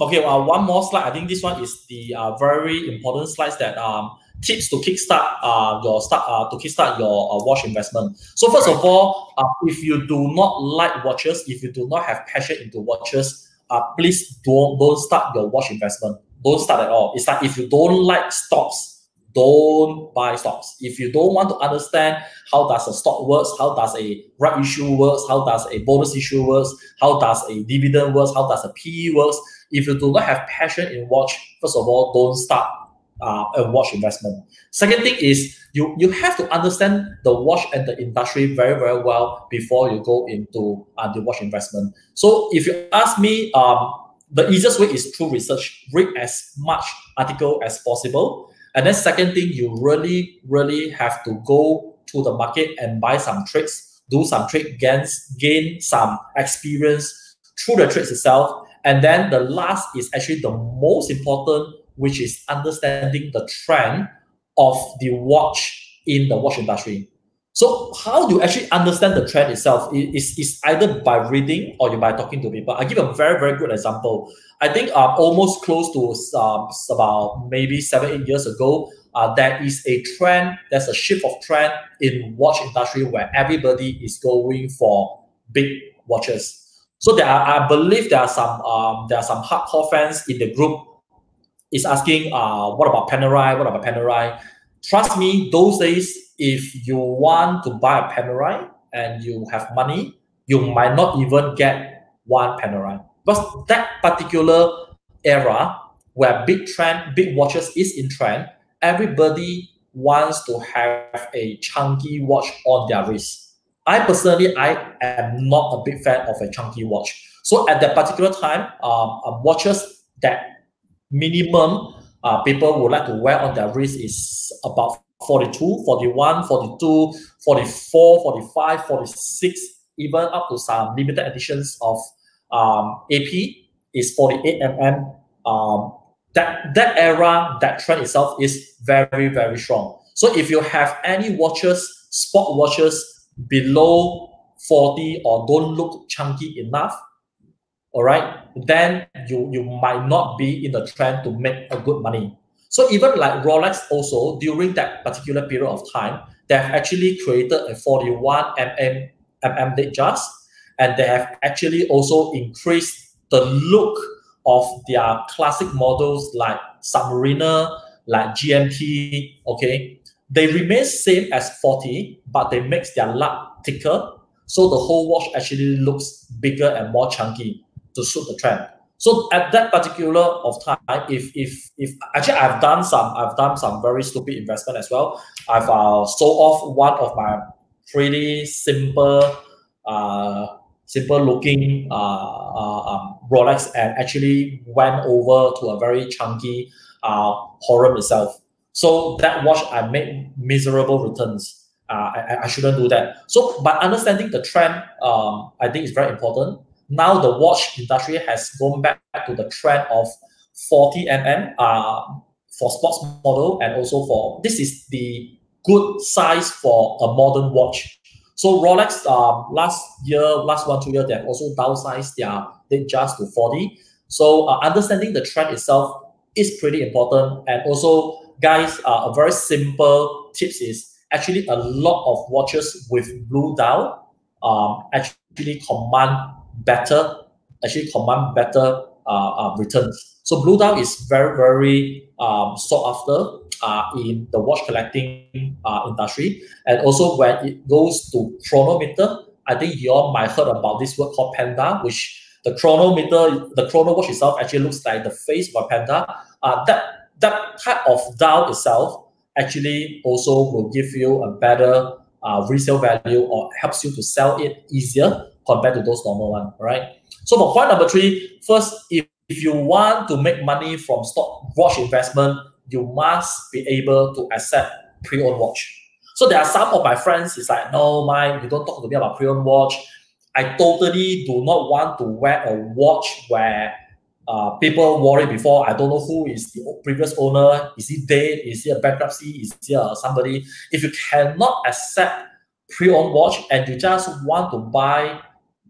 Speaker 2: Okay, uh, one more slide. I think this one is the uh, very important slides that um, tips to kickstart uh, your start uh, to kickstart your uh, watch investment. So first of all, uh, if you do not like watches, if you do not have passion into watches, uh, please don't don't start your watch investment. Don't start at all. It's like if you don't like stocks, don't buy stocks. If you don't want to understand how does a stock works, how does a right issue works, how does a bonus issue works, how does a dividend works, how does a PE works, if you do not have passion in watch, first of all, don't start uh, a watch investment. Second thing is you you have to understand the watch and the industry very very well before you go into uh, the watch investment. So if you ask me, um, the easiest way is through research. Read as much article as possible, and then second thing, you really really have to go to the market and buy some trades, do some trade gains, gain some experience through the trades itself. And then the last is actually the most important which is understanding the trend of the watch in the watch industry. So how do you actually understand the trend itself is, is either by reading or you by talking to people. I give a very, very good example. I think uh, almost close to um, about maybe seven, eight years ago, uh, there is a trend, there's a shift of trend in watch industry where everybody is going for big watches. So there are, I believe there are some um, there are some hardcore fans in the group is asking, uh, what about Panerai? What about Panerai? Trust me, those days, if you want to buy a Panerai and you have money, you might not even get one Panerai. But that particular era where big trend, big watches is in trend, everybody wants to have a chunky watch on their wrist. I personally, I am not a big fan of a chunky watch. So at that particular time, um, um watches that minimum uh, people would like to wear on their wrist is about 42, 41, 42, 44, 45, 46, even up to some limited editions of um, AP is 48 mm. Um, that that era, that trend itself is very very strong. So if you have any watches, sport watches below 40 or don't look chunky enough, all right, then you you might not be in the trend to make a good money. So even like Rolex also during that particular period of time, they have actually created a 41 mm mm Datejust, and they have actually also increased the look of their classic models like Submariner, like GMT. Okay, they remain same as 40, but they make their lug thicker, so the whole watch actually looks bigger and more chunky to suit the trend. So at that particular of time, if if if actually I've done some I've done some very stupid investment as well. I've uh, sold off one of my pretty simple, uh, simple looking uh, uh, um, Rolex and actually went over to a very chunky uh, Horum itself. So that watch I made miserable returns. Uh, I, I shouldn't do that. So by understanding the trend, um, I think is very important now the watch industry has gone back to the trend of 40 mm uh, for sports model and also for this is the good size for a modern watch. So Rolex um, last year, last one, two years, they have also downsized their Datejust to 40. So uh, understanding the trend itself is pretty important. And also, guys, uh, a very simple tips is actually a lot of watches with blue dial um, actually command better, actually command better uh, uh, returns. So blue dial is very, very um, sought after uh, in the watch collecting uh, industry. And also when it goes to chronometer, I think you all might heard about this word called panda, which the chronometer, the chrono watch itself actually looks like the face of a panda. Uh, that that type of dial itself actually also will give you a better uh, resale value or helps you to sell it easier compared to those normal one, right? So for point number three, first, if, if you want to make money from stock watch investment, you must be able to accept pre-owned watch. So there are some of my friends, it's like, no, my, you don't talk to me about pre-owned watch. I totally do not want to wear a watch where uh, people worry before. I don't know who is the previous owner. Is he dead? Is he a bankruptcy? Is he uh, somebody? If you cannot accept pre-owned watch and you just want to buy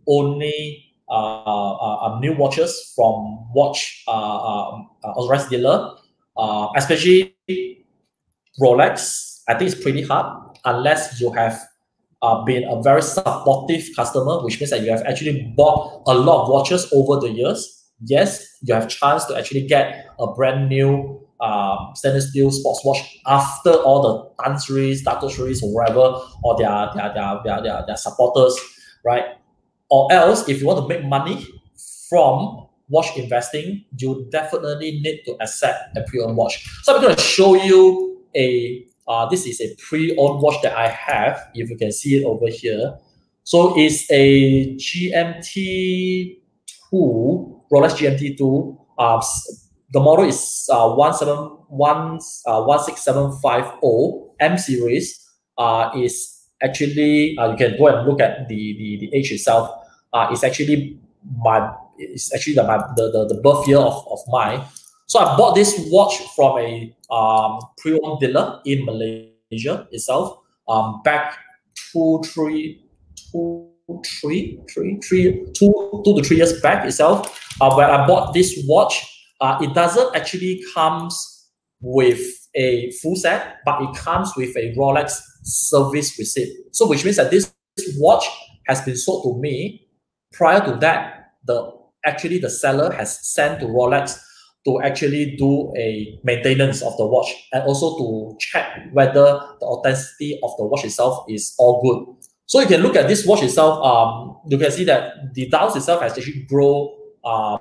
Speaker 2: only uh, uh, uh new watches from watch uh, um, authorized dealer, especially Rolex, I think it's pretty hard unless you have uh, been a very supportive customer, which means that you have actually bought a lot of watches over the years yes, you have chance to actually get a brand new um, stainless steel sports watch after all the Tan Sri's, Dato or whatever, or their, their, their, their, their, their supporters, right? Or else, if you want to make money from watch investing, you definitely need to accept a pre-owned watch. So I'm going to show you a, uh, this is a pre-owned watch that I have, if you can see it over here. So it's a GMT 2 Rolex GMT2. Uh, the model is uh, 171, uh, 16750 M series. Uh, is actually, uh, you can go and look at the, the, the age itself. Uh, it's actually my, it's actually the, my, the, the, the birth year of, of mine. So I bought this watch from a um, pre-owned dealer in Malaysia itself um, back two, three, two, three, three, three, two, two to three years back itself, uh, where I bought this watch. Uh, it doesn't actually comes with a full set, but it comes with a Rolex service receipt. So which means that this watch has been sold to me. Prior to that, the actually the seller has sent to Rolex to actually do a maintenance of the watch and also to check whether the authenticity of the watch itself is all good. So you can look at this watch itself. Um, you can see that the dials itself has actually grown uh,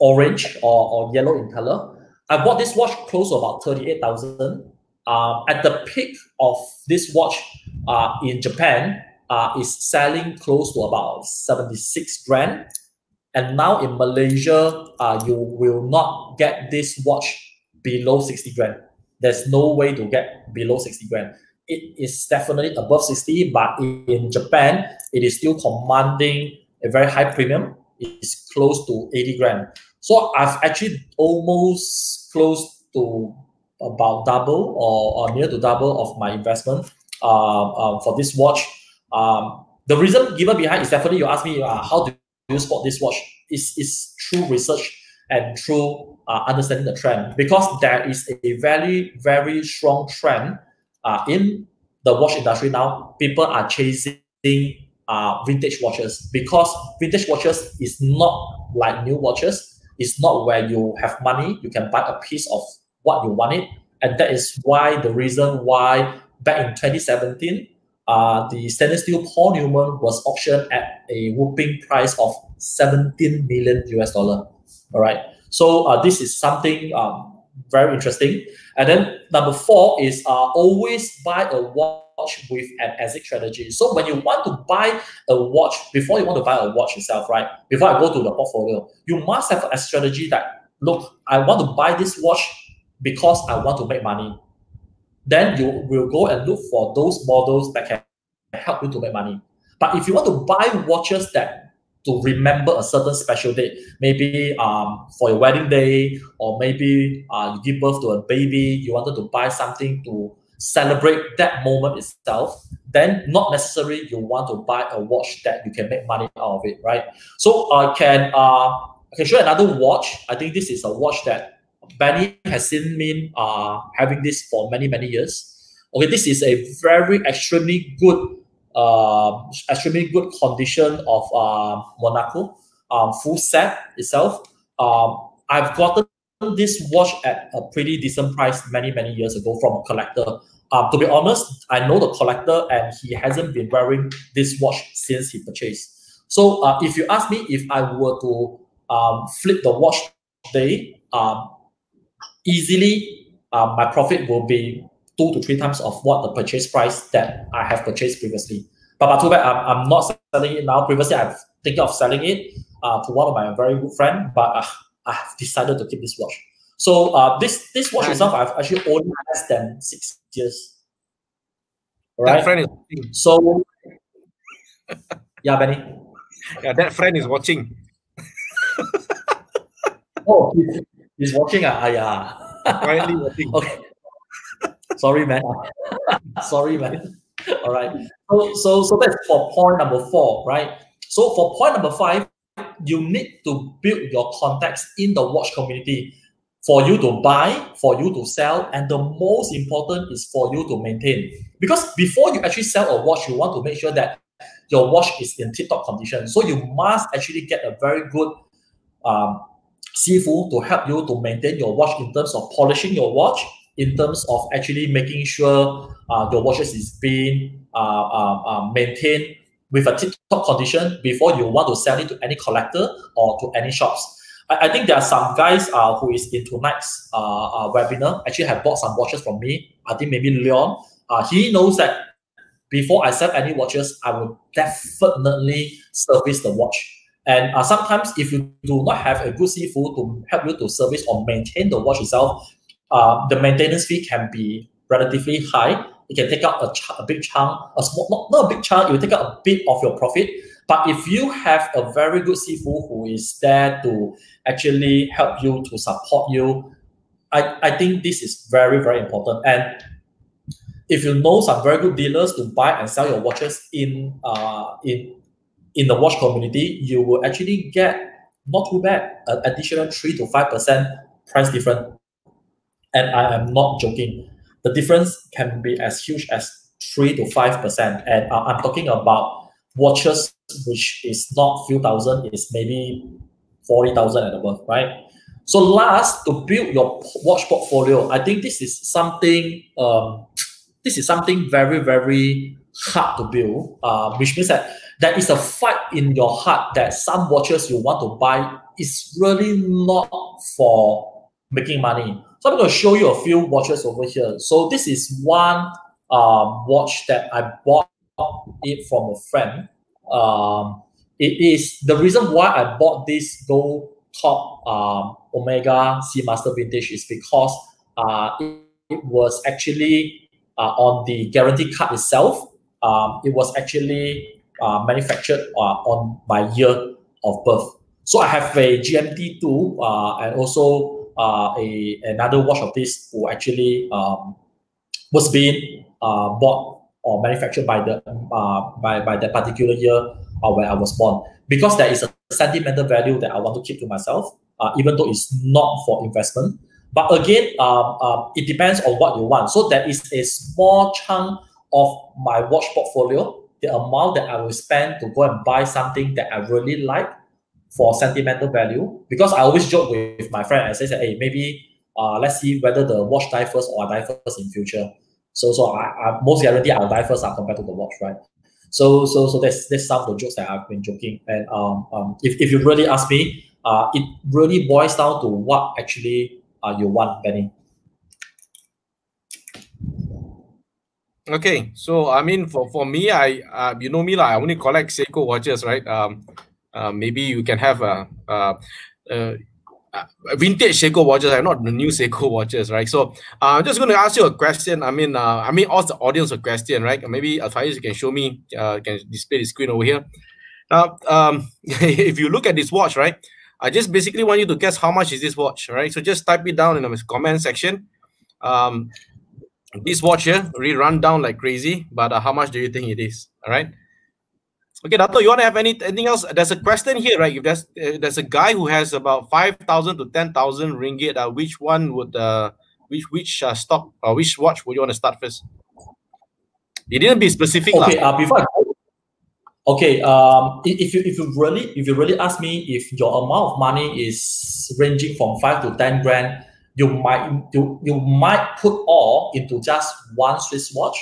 Speaker 2: orange or, or yellow in color. I bought this watch close to about 38,000. Uh, at the peak of this watch uh, in Japan, uh, is selling close to about 76 grand. And now in Malaysia, uh, you will not get this watch below 60 grand. There's no way to get below 60 grand it is definitely above 60, but in Japan, it is still commanding a very high premium. It's close to 80 grand. So I've actually almost close to about double or, or near to double of my investment uh, uh, for this watch. Um, the reason given behind is definitely you ask me uh, how do you spot this watch? Is it's through research and through uh, understanding the trend because there is a very, very strong trend uh, in the watch industry now, people are chasing uh, vintage watches because vintage watches is not like new watches. It's not where you have money, you can buy a piece of what you want it. And that is why the reason why back in 2017, uh, the stainless steel Paul Newman was auctioned at a whooping price of 17 million US dollar. All right. So uh, this is something um, very interesting. And then number four is uh, always buy a watch with an exit strategy. So when you want to buy a watch, before you want to buy a watch itself, right? Before I go to the portfolio, you must have a strategy that, look, I want to buy this watch because I want to make money. Then you will go and look for those models that can help you to make money. But if you want to buy watches that to remember a certain special date, maybe um, for your wedding day, or maybe uh, you give birth to a baby, you wanted to buy something to celebrate that moment itself, then not necessarily you want to buy a watch that you can make money out of it, right? So I can uh, I can show another watch. I think this is a watch that Benny has seen me uh, having this for many many years. Okay, this is a very extremely good, uh, extremely good condition of uh, Monaco um, full set itself. Um, I've gotten this watch at a pretty decent price many many years ago from a collector. Um, to be honest, I know the collector and he hasn't been wearing this watch since he purchased. So uh, if you ask me if I were to um, flip the watch today, um, easily uh, my profit will be two to three times of what the purchase price that I have purchased previously. But, but too bad, I'm, I'm not selling it now. Previously, I've thinking of selling it uh, to one of my very good friend, but uh, I've decided to keep this watch. So uh, this this watch itself, I've actually owned less than six years.
Speaker 1: All right. That friend is.
Speaker 2: So, yeah, Benny.
Speaker 1: Yeah, that friend is watching.
Speaker 2: oh, he's, watching. Ah, uh, yeah.
Speaker 1: Quietly watching.
Speaker 2: okay. Sorry, man. Sorry, man. All right. So, so, so that's for point number four, right? So for point number five, you need to build your contacts in the watch community for you to buy, for you to sell, and the most important is for you to maintain. Because before you actually sell a watch, you want to make sure that your watch is in tip-top condition. So you must actually get a very good um, sifu to help you to maintain your watch in terms of polishing your watch, in terms of actually making sure uh, your watches is being uh, uh, uh maintained with a tip-top condition before you want to sell it to any collector or to any shops. I, I think there are some guys uh, who is in tonight's uh, uh, webinar actually have bought some watches from me. I think maybe Leon. Uh, he knows that before I sell any watches, I will definitely service the watch. And uh, sometimes if you do not have a good sifu to help you to service or maintain the watch itself, uh, the maintenance fee can be relatively high. It can take out a, ch- a big chunk, a small, not, not a big chunk, it will take out a bit of your profit. But if you have a very good sifu who is there to actually help you to support you, I, I think this is very, very important. And if you know some very good dealers to buy and sell your watches in uh in in the watch community, you will actually get not too bad an additional three to five percent price difference. And I am not joking. The difference can be as huge as three to five percent. And uh, I'm talking about watches which is not few thousand, is maybe 40,000 and above, right? So last, to build your watch portfolio, I think this is something, um, this is something very, very hard to build, uh, which means that there is a fight in your heart that some watches you want to buy is really not for making money. So I'm going to show you a few watches over here. So this is one um, watch that I bought it from a friend. Um, it is the reason why I bought this Gold Top um, Omega Seamaster Vintage is because uh, it, it was actually uh, on the guarantee card itself. Um, it was actually uh, manufactured uh, on my year of birth. So I have a GMT2 uh, and also uh, a another watch of this who actually um, was being uh, bought or manufactured by the uh, by, by that particular year or when I was born, because there is a sentimental value that I want to keep to myself, uh, even though it's not for investment. But again, um, um, it depends on what you want. So there is a small chunk of my watch portfolio, the amount that I will spend to go and buy something that I really like for sentimental value. Because I always joke with my friend, and say, hey, maybe uh, let's see whether the watch die first or I die first in future. So, so I, I most guarantee I'll die first uh, compared to the watch, right? So so so that's that's some of the jokes that I've been joking. And um, um if, if you really ask me, uh, it really boils down to what actually uh, you want, Benny.
Speaker 1: Okay, so I mean, for for me, I uh, you know me lah. I only collect Seiko watches, right? Um, uh, maybe you can have a, uh, uh, vintage Seiko watches, right? not the new Seiko watches, right? So uh, I'm just going to ask you a question. I mean, uh, I mean, ask the audience a question, right? Maybe Alphais, you can show me, uh, can display the screen over here. Now, um, if you look at this watch, right? I just basically want you to guess how much is this watch, right? So just type it down in the comment section. Um, this watch here really run down like crazy, but uh, how much do you think it is? All right. Okay, Dato, you want to have any anything else? There's a question here, right? If there's uh, there's a guy who has about five thousand to ten thousand ringgit, uh, which one would uh which which uh, stock or which watch would you want to start first? It didn't be specific.
Speaker 2: Okay, uh, before okay, um, if you if you really if you really ask me if your amount of money is ranging from five to ten grand, you might you, you might put all into just one Swiss watch,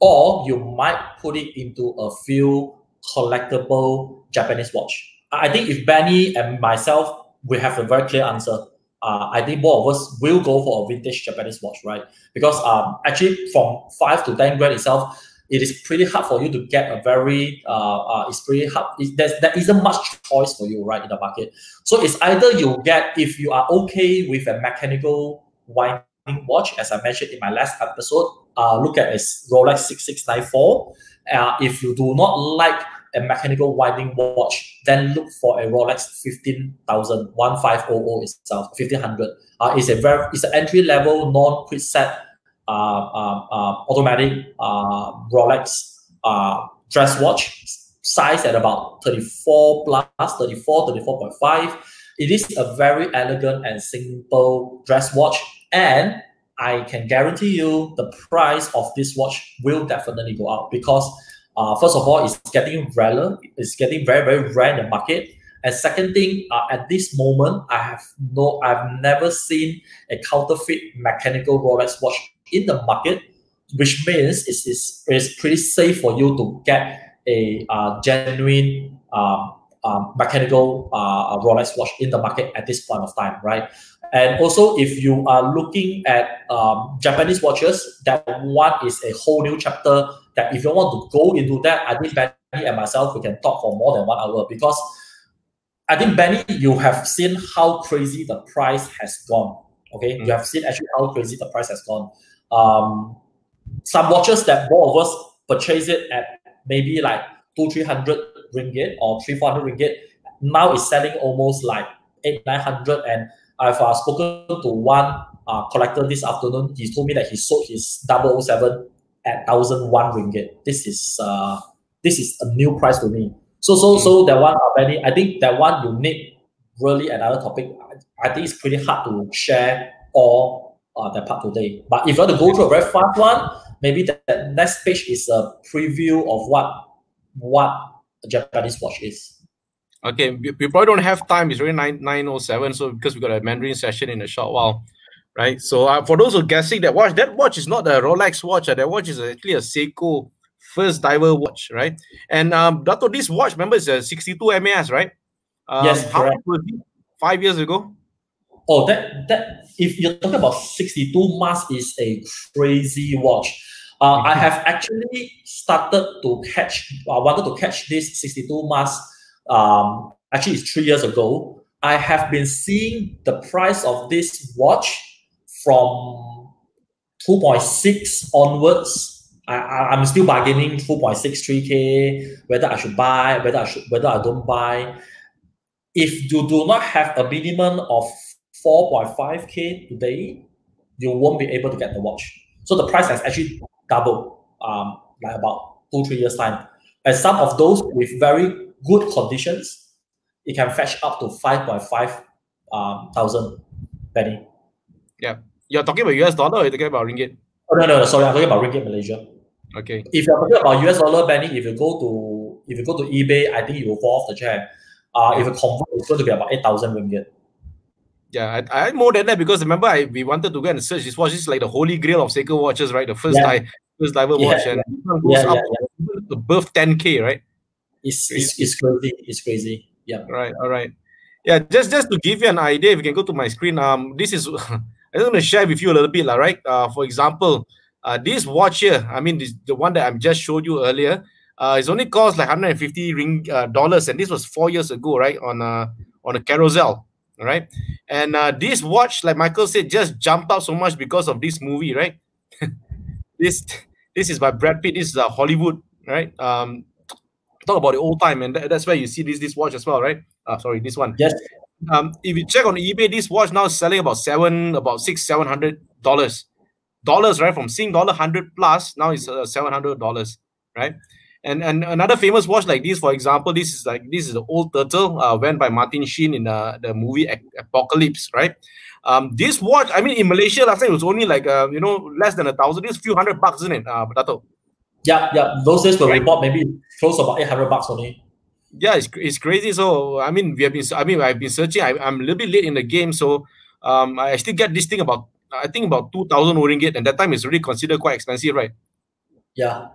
Speaker 2: or you might put it into a few collectible Japanese watch? I think if Benny and myself, we have a very clear answer. Uh, I think both of us will go for a vintage Japanese watch, right? Because um, actually from five to ten grand itself, it is pretty hard for you to get a very uh, uh it's pretty hard. It, there's, there isn't much choice for you, right, in the market. So it's either you get if you are okay with a mechanical winding watch, as I mentioned in my last episode, uh, look at a Rolex 6694. Uh, if you do not like a mechanical winding watch, then look for a Rolex 15,000, 1500 itself, 1500. Uh, it's a very, it's an entry level non set uh, automatic uh, Rolex uh, dress watch, size at about 34 plus, 34, 34.5. It is a very elegant and simple dress watch, and I can guarantee you the price of this watch will definitely go up because uh, first of all, it's getting rarer. It's getting very, very rare in the market. And second thing, uh, at this moment, I have no, I've never seen a counterfeit mechanical Rolex watch in the market, which means it's, it's, it's pretty safe for you to get a uh, genuine um, um, mechanical uh, Rolex watch in the market at this point of time, right? And also, if you are looking at um, Japanese watches, that one is a whole new chapter. That if you want to go into that, I think Benny and myself we can talk for more than one hour because I think Benny, you have seen how crazy the price has gone. Okay, mm. you have seen actually how crazy the price has gone. Um, some watches that more of us purchase it at maybe like two, three hundred ringgit or three, four hundred ringgit. Now it's selling almost like eight, nine hundred and I've uh, spoken to one uh, collector this afternoon. He told me that he sold his 007 at 1001 ringgit. This is uh, this is a new price to me. So so so that one, uh, Benny, I think that one you need really another topic. I, I think it's pretty hard to share all uh, that part today. But if you want to go through a very fast one, maybe the, the next page is a preview of what what a Japanese watch is.
Speaker 1: Okay, we, we probably don't have time. It's already 9, 907, so because we got a Mandarin session in a short while, right? So uh, for those who are guessing that watch, that watch is not a Rolex watch. Uh, that watch is actually a Seiko first diver watch, right? And um, Dato, this watch, remember, it's a 62 MAS, right?
Speaker 2: Um, yes,
Speaker 1: how correct. was it? Five years ago?
Speaker 2: Oh, that that if you're talking about 62 mas is a crazy watch. Uh, I have actually started to catch, I uh, wanted to catch this 62 mas um, actually it's three years ago, I have been seeing the price of this watch from 2.6 onwards. I, am still bargaining 2.63k, whether I should buy, whether I should, whether I don't buy. If you do not have a minimum of 4.5k today, you won't be able to get the watch. So the price has actually doubled, um, like about two, three years time. And some of those with very good conditions, it can fetch up to 5.5 um, thousand Benny.
Speaker 1: Yeah. You're talking about US dollar or you're talking about ringgit?
Speaker 2: Oh, no, no, no, sorry. I'm talking about ringgit Malaysia.
Speaker 1: Okay.
Speaker 2: If you're talking about US dollar, Benny, if you go to if you go to eBay, I think you will fall off the chair. Uh, if you convert, it's going to be about 8,000 ringgit.
Speaker 1: Yeah, I, I had more than that because remember I we wanted to go and search this watch. This is like the holy grail of Seiko watches, right? The first yeah. time, first diver yeah, watch, and yeah. goes yeah, up yeah, above 10k, right?
Speaker 2: It's, it's, it's crazy. It's crazy. Yeah.
Speaker 1: Right. All right. Yeah. Just just to give you an idea, if you can go to my screen, um, this is I'm going to share with you a little bit, right? Uh, for example, uh, this watch here, I mean, this, the one that I just showed you earlier, uh, it's only cost like 150 ring uh, dollars, and this was four years ago, right? On a on a carousel, right? And uh, this watch, like Michael said, just jumped up so much because of this movie, right? this this is by Brad Pitt. This is a Hollywood, right? Um, talk about the old time, and that's where you see this this watch as well, right? Uh, sorry, this one.
Speaker 2: Yes.
Speaker 1: Um, if you check on eBay, this watch now is selling about seven, about six, seven hundred dollars, dollars, right? From Sing dollar hundred plus, now it's uh, seven hundred dollars, right? And and another famous watch like this, for example, this is like this is the old turtle, uh, went by Martin Sheen in the, the movie Apocalypse, right? Um, this watch, I mean, in Malaysia last time it was only like uh, you know less than a thousand. This few hundred bucks, isn't it, uh, Dato?
Speaker 2: Yeah, yeah. Those days were right. bought maybe close about eight hundred bucks only.
Speaker 1: Yeah, it's, it's crazy. So I mean, we have been. I mean, I've been searching. I, I'm a little bit late in the game, so um, I still get this thing about I think about two thousand ringgit, and that time is really considered quite expensive, right?
Speaker 2: Yeah,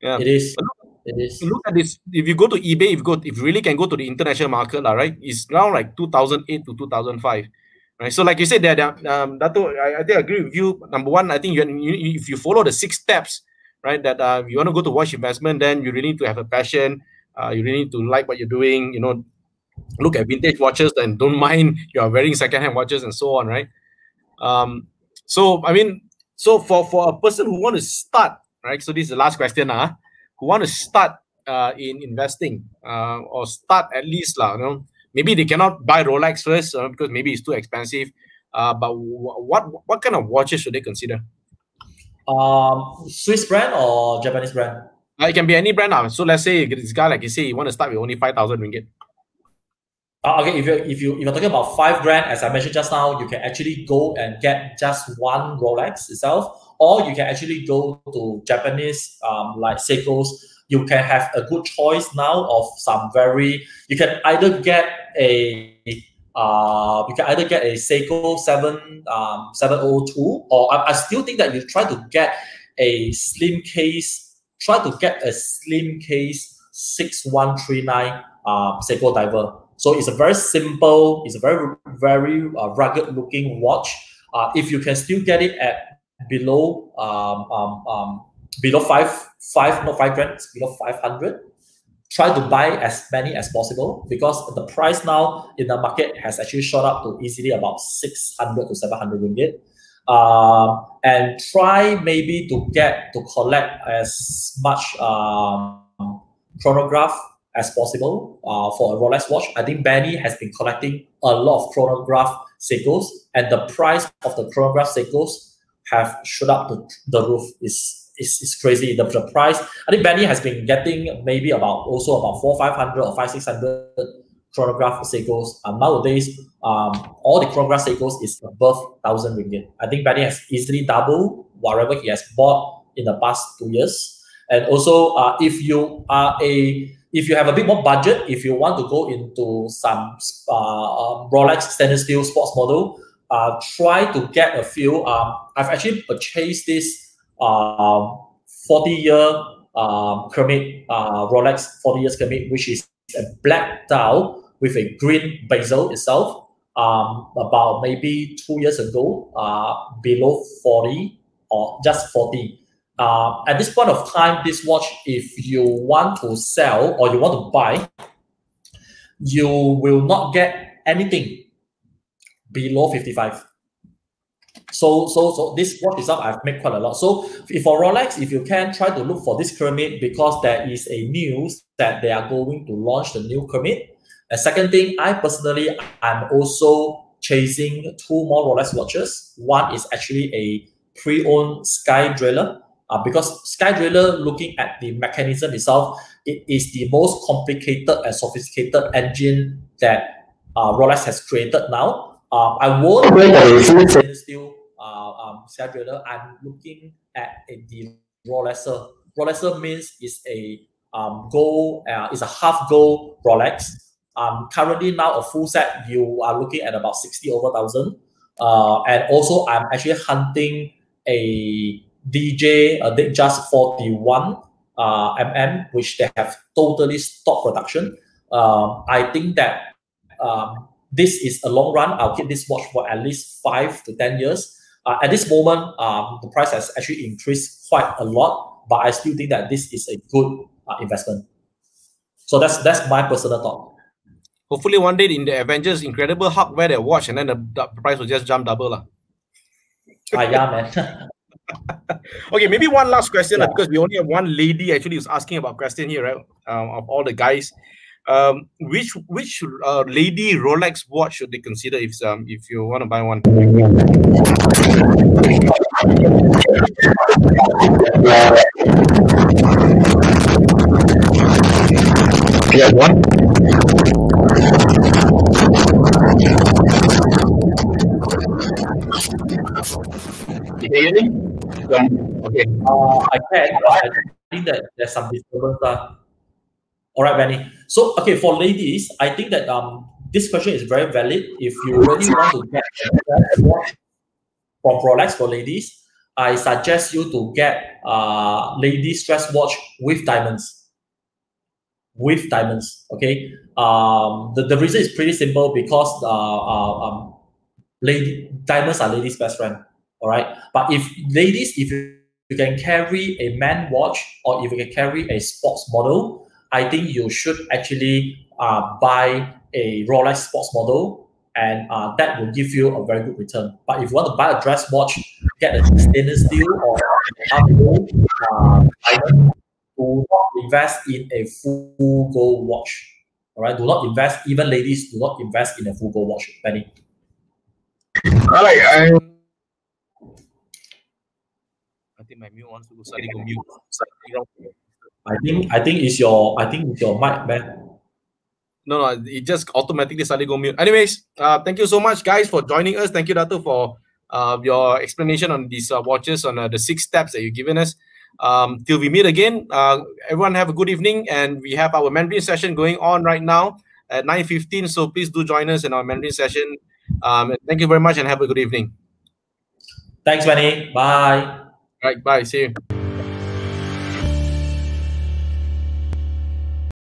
Speaker 1: yeah,
Speaker 2: it is. It is.
Speaker 1: Look at this. If you go to eBay, if you go, if you really can go to the international market, lah, right? It's now like two thousand eight to two thousand five. Right. So like you said, that um, Dato, I, I think I agree with you. Number one, I think you, you if you follow the six steps, right, that uh, you want to go to watch investment, then you really need to have a passion. Uh, you really need to like what you're doing. You know, look at vintage watches and don't mind you are wearing secondhand watches and so on, right? Um, so I mean, so for for a person who want to start, right? So this is the last question, uh, who want to start uh, in investing uh, or start at least, lah, you know maybe they cannot buy Rolex first uh, because maybe it's too expensive. Uh, but what what kind of watches should they consider?
Speaker 2: Um, Swiss brand or Japanese brand?
Speaker 1: Uh, it can be any brand. Uh. So let's say this guy, like you say, you want to start with only five thousand ringgit.
Speaker 2: Uh, okay, if you if you if you're talking about five grand, as I mentioned just now, you can actually go and get just one Rolex itself, or you can actually go to Japanese um, like Seiko's. You can have a good choice now of some very you can either get a uh, you can either get a Seiko 7 um, 702 or I, I still think that you try to get a slim case try to get a slim case 6139 um, Seiko diver. So it's a very simple it's a very very uh, rugged looking watch. Uh, if you can still get it at below um, um, um, below five, five, not five grand, below 500. Try to buy as many as possible because the price now in the market has actually shot up to easily about 600 to 700 ringgit. Um, and try maybe to get to collect as much um, chronograph as possible uh, for a Rolex watch. I think Benny has been collecting a lot of chronograph Seikos, and the price of the chronograph Seikos have shot up to the roof. Is it's, it's crazy. The, the price, I think Benny has been getting maybe about also about four, 500 or five, 600 chronograph Seikos. Um, nowadays, um, all the chronograph Seikos is above 1,000 ringgit. I think Benny has easily doubled whatever he has bought in the past two years. And also, uh, if you are a if you have a bit more budget, if you want to go into some uh, um, Rolex stainless steel sports model, uh, try to get a few. Um, I've actually purchased this um, 40 year um, Kermit, uh, Rolex 40 years Kermit, which is a black dial with a green bezel itself. Um, about maybe two years ago, uh, below 40 or just 40. Uh, at this point of time, this watch, if you want to sell or you want to buy, you will not get anything below 55. So, so, so this watch itself, I've made quite a lot. So, if for Rolex, if you can try to look for this Kermit because there is a news that they are going to launch the new Kermit. And second thing, I personally, I'm also chasing two more Rolex watches. One is actually a pre-owned Sky Dweller. Uh, because Sky Dweller, looking at the mechanism itself, it is the most complicated and sophisticated engine that uh, Rolex has created now. Um, I won't still uh, um, I'm looking at a, the Rolesor. Rolesor means is a um, gold, uh, a half gold Rolex. Um, currently now a full set, you are looking at about 60 over thousand. Uh, and also I'm actually hunting a DJ, a Datejust 41 uh, mm, which they have totally stopped production. Um, I think that um, this is a long run. I'll keep this watch for at least five to 10 years. Uh, at this moment, um, the price has actually increased quite a lot, but I still think that this is a good uh, investment. So that's that's my personal thought.
Speaker 1: hopefully one day in the Avengers Incredible Hulk wear their watch and then the, the price will just jump double. lah.
Speaker 2: Ah, yeah, man.
Speaker 1: okay, maybe one last question yeah. because we only have one lady actually who's asking about question here, right? Um, of all the guys, um, which which uh, lady Rolex watch should they consider if um if you want to buy one? Yeah, one.
Speaker 2: You hear me? Yeah. Okay. Uh, I can. I think that there's some disturbance. Uh. All right, Benny. So, okay, for ladies, I think that um this question is very valid. If you really want to get from Rolex for ladies, I suggest you to get uh ladies stress watch with diamonds. With diamonds, okay. Um, the, the reason is pretty simple because uh, uh um, lady diamonds are ladies' best friend. All right. But if ladies, if you can carry a man watch or if you can carry a sports model, I think you should actually uh, buy a Rolex sports model and uh, that will give you a very good return. But if you want to buy a dress watch, get a stainless steel or gold, uh, do not invest in a full gold watch. All right, do not invest. Even ladies do not invest in a full gold watch. Benny.
Speaker 1: All right. I think my mute wants to suddenly go mute.
Speaker 2: I think I think it's your I think it's your mic, man.
Speaker 1: No, no, it just automatically suddenly go mute. Anyways, uh, thank you so much, guys, for joining us. Thank you, Dato, for uh, your explanation on these uh, watches on uh, the six steps that you've given us. Um, till we meet again, uh, everyone have a good evening, and we have our Mandarin session going on right now at 9.15, so please do join us in our Mandarin session. Um, thank you very much and have a good evening.
Speaker 2: Thanks, Manny. Bye.
Speaker 1: All right, bye. See you.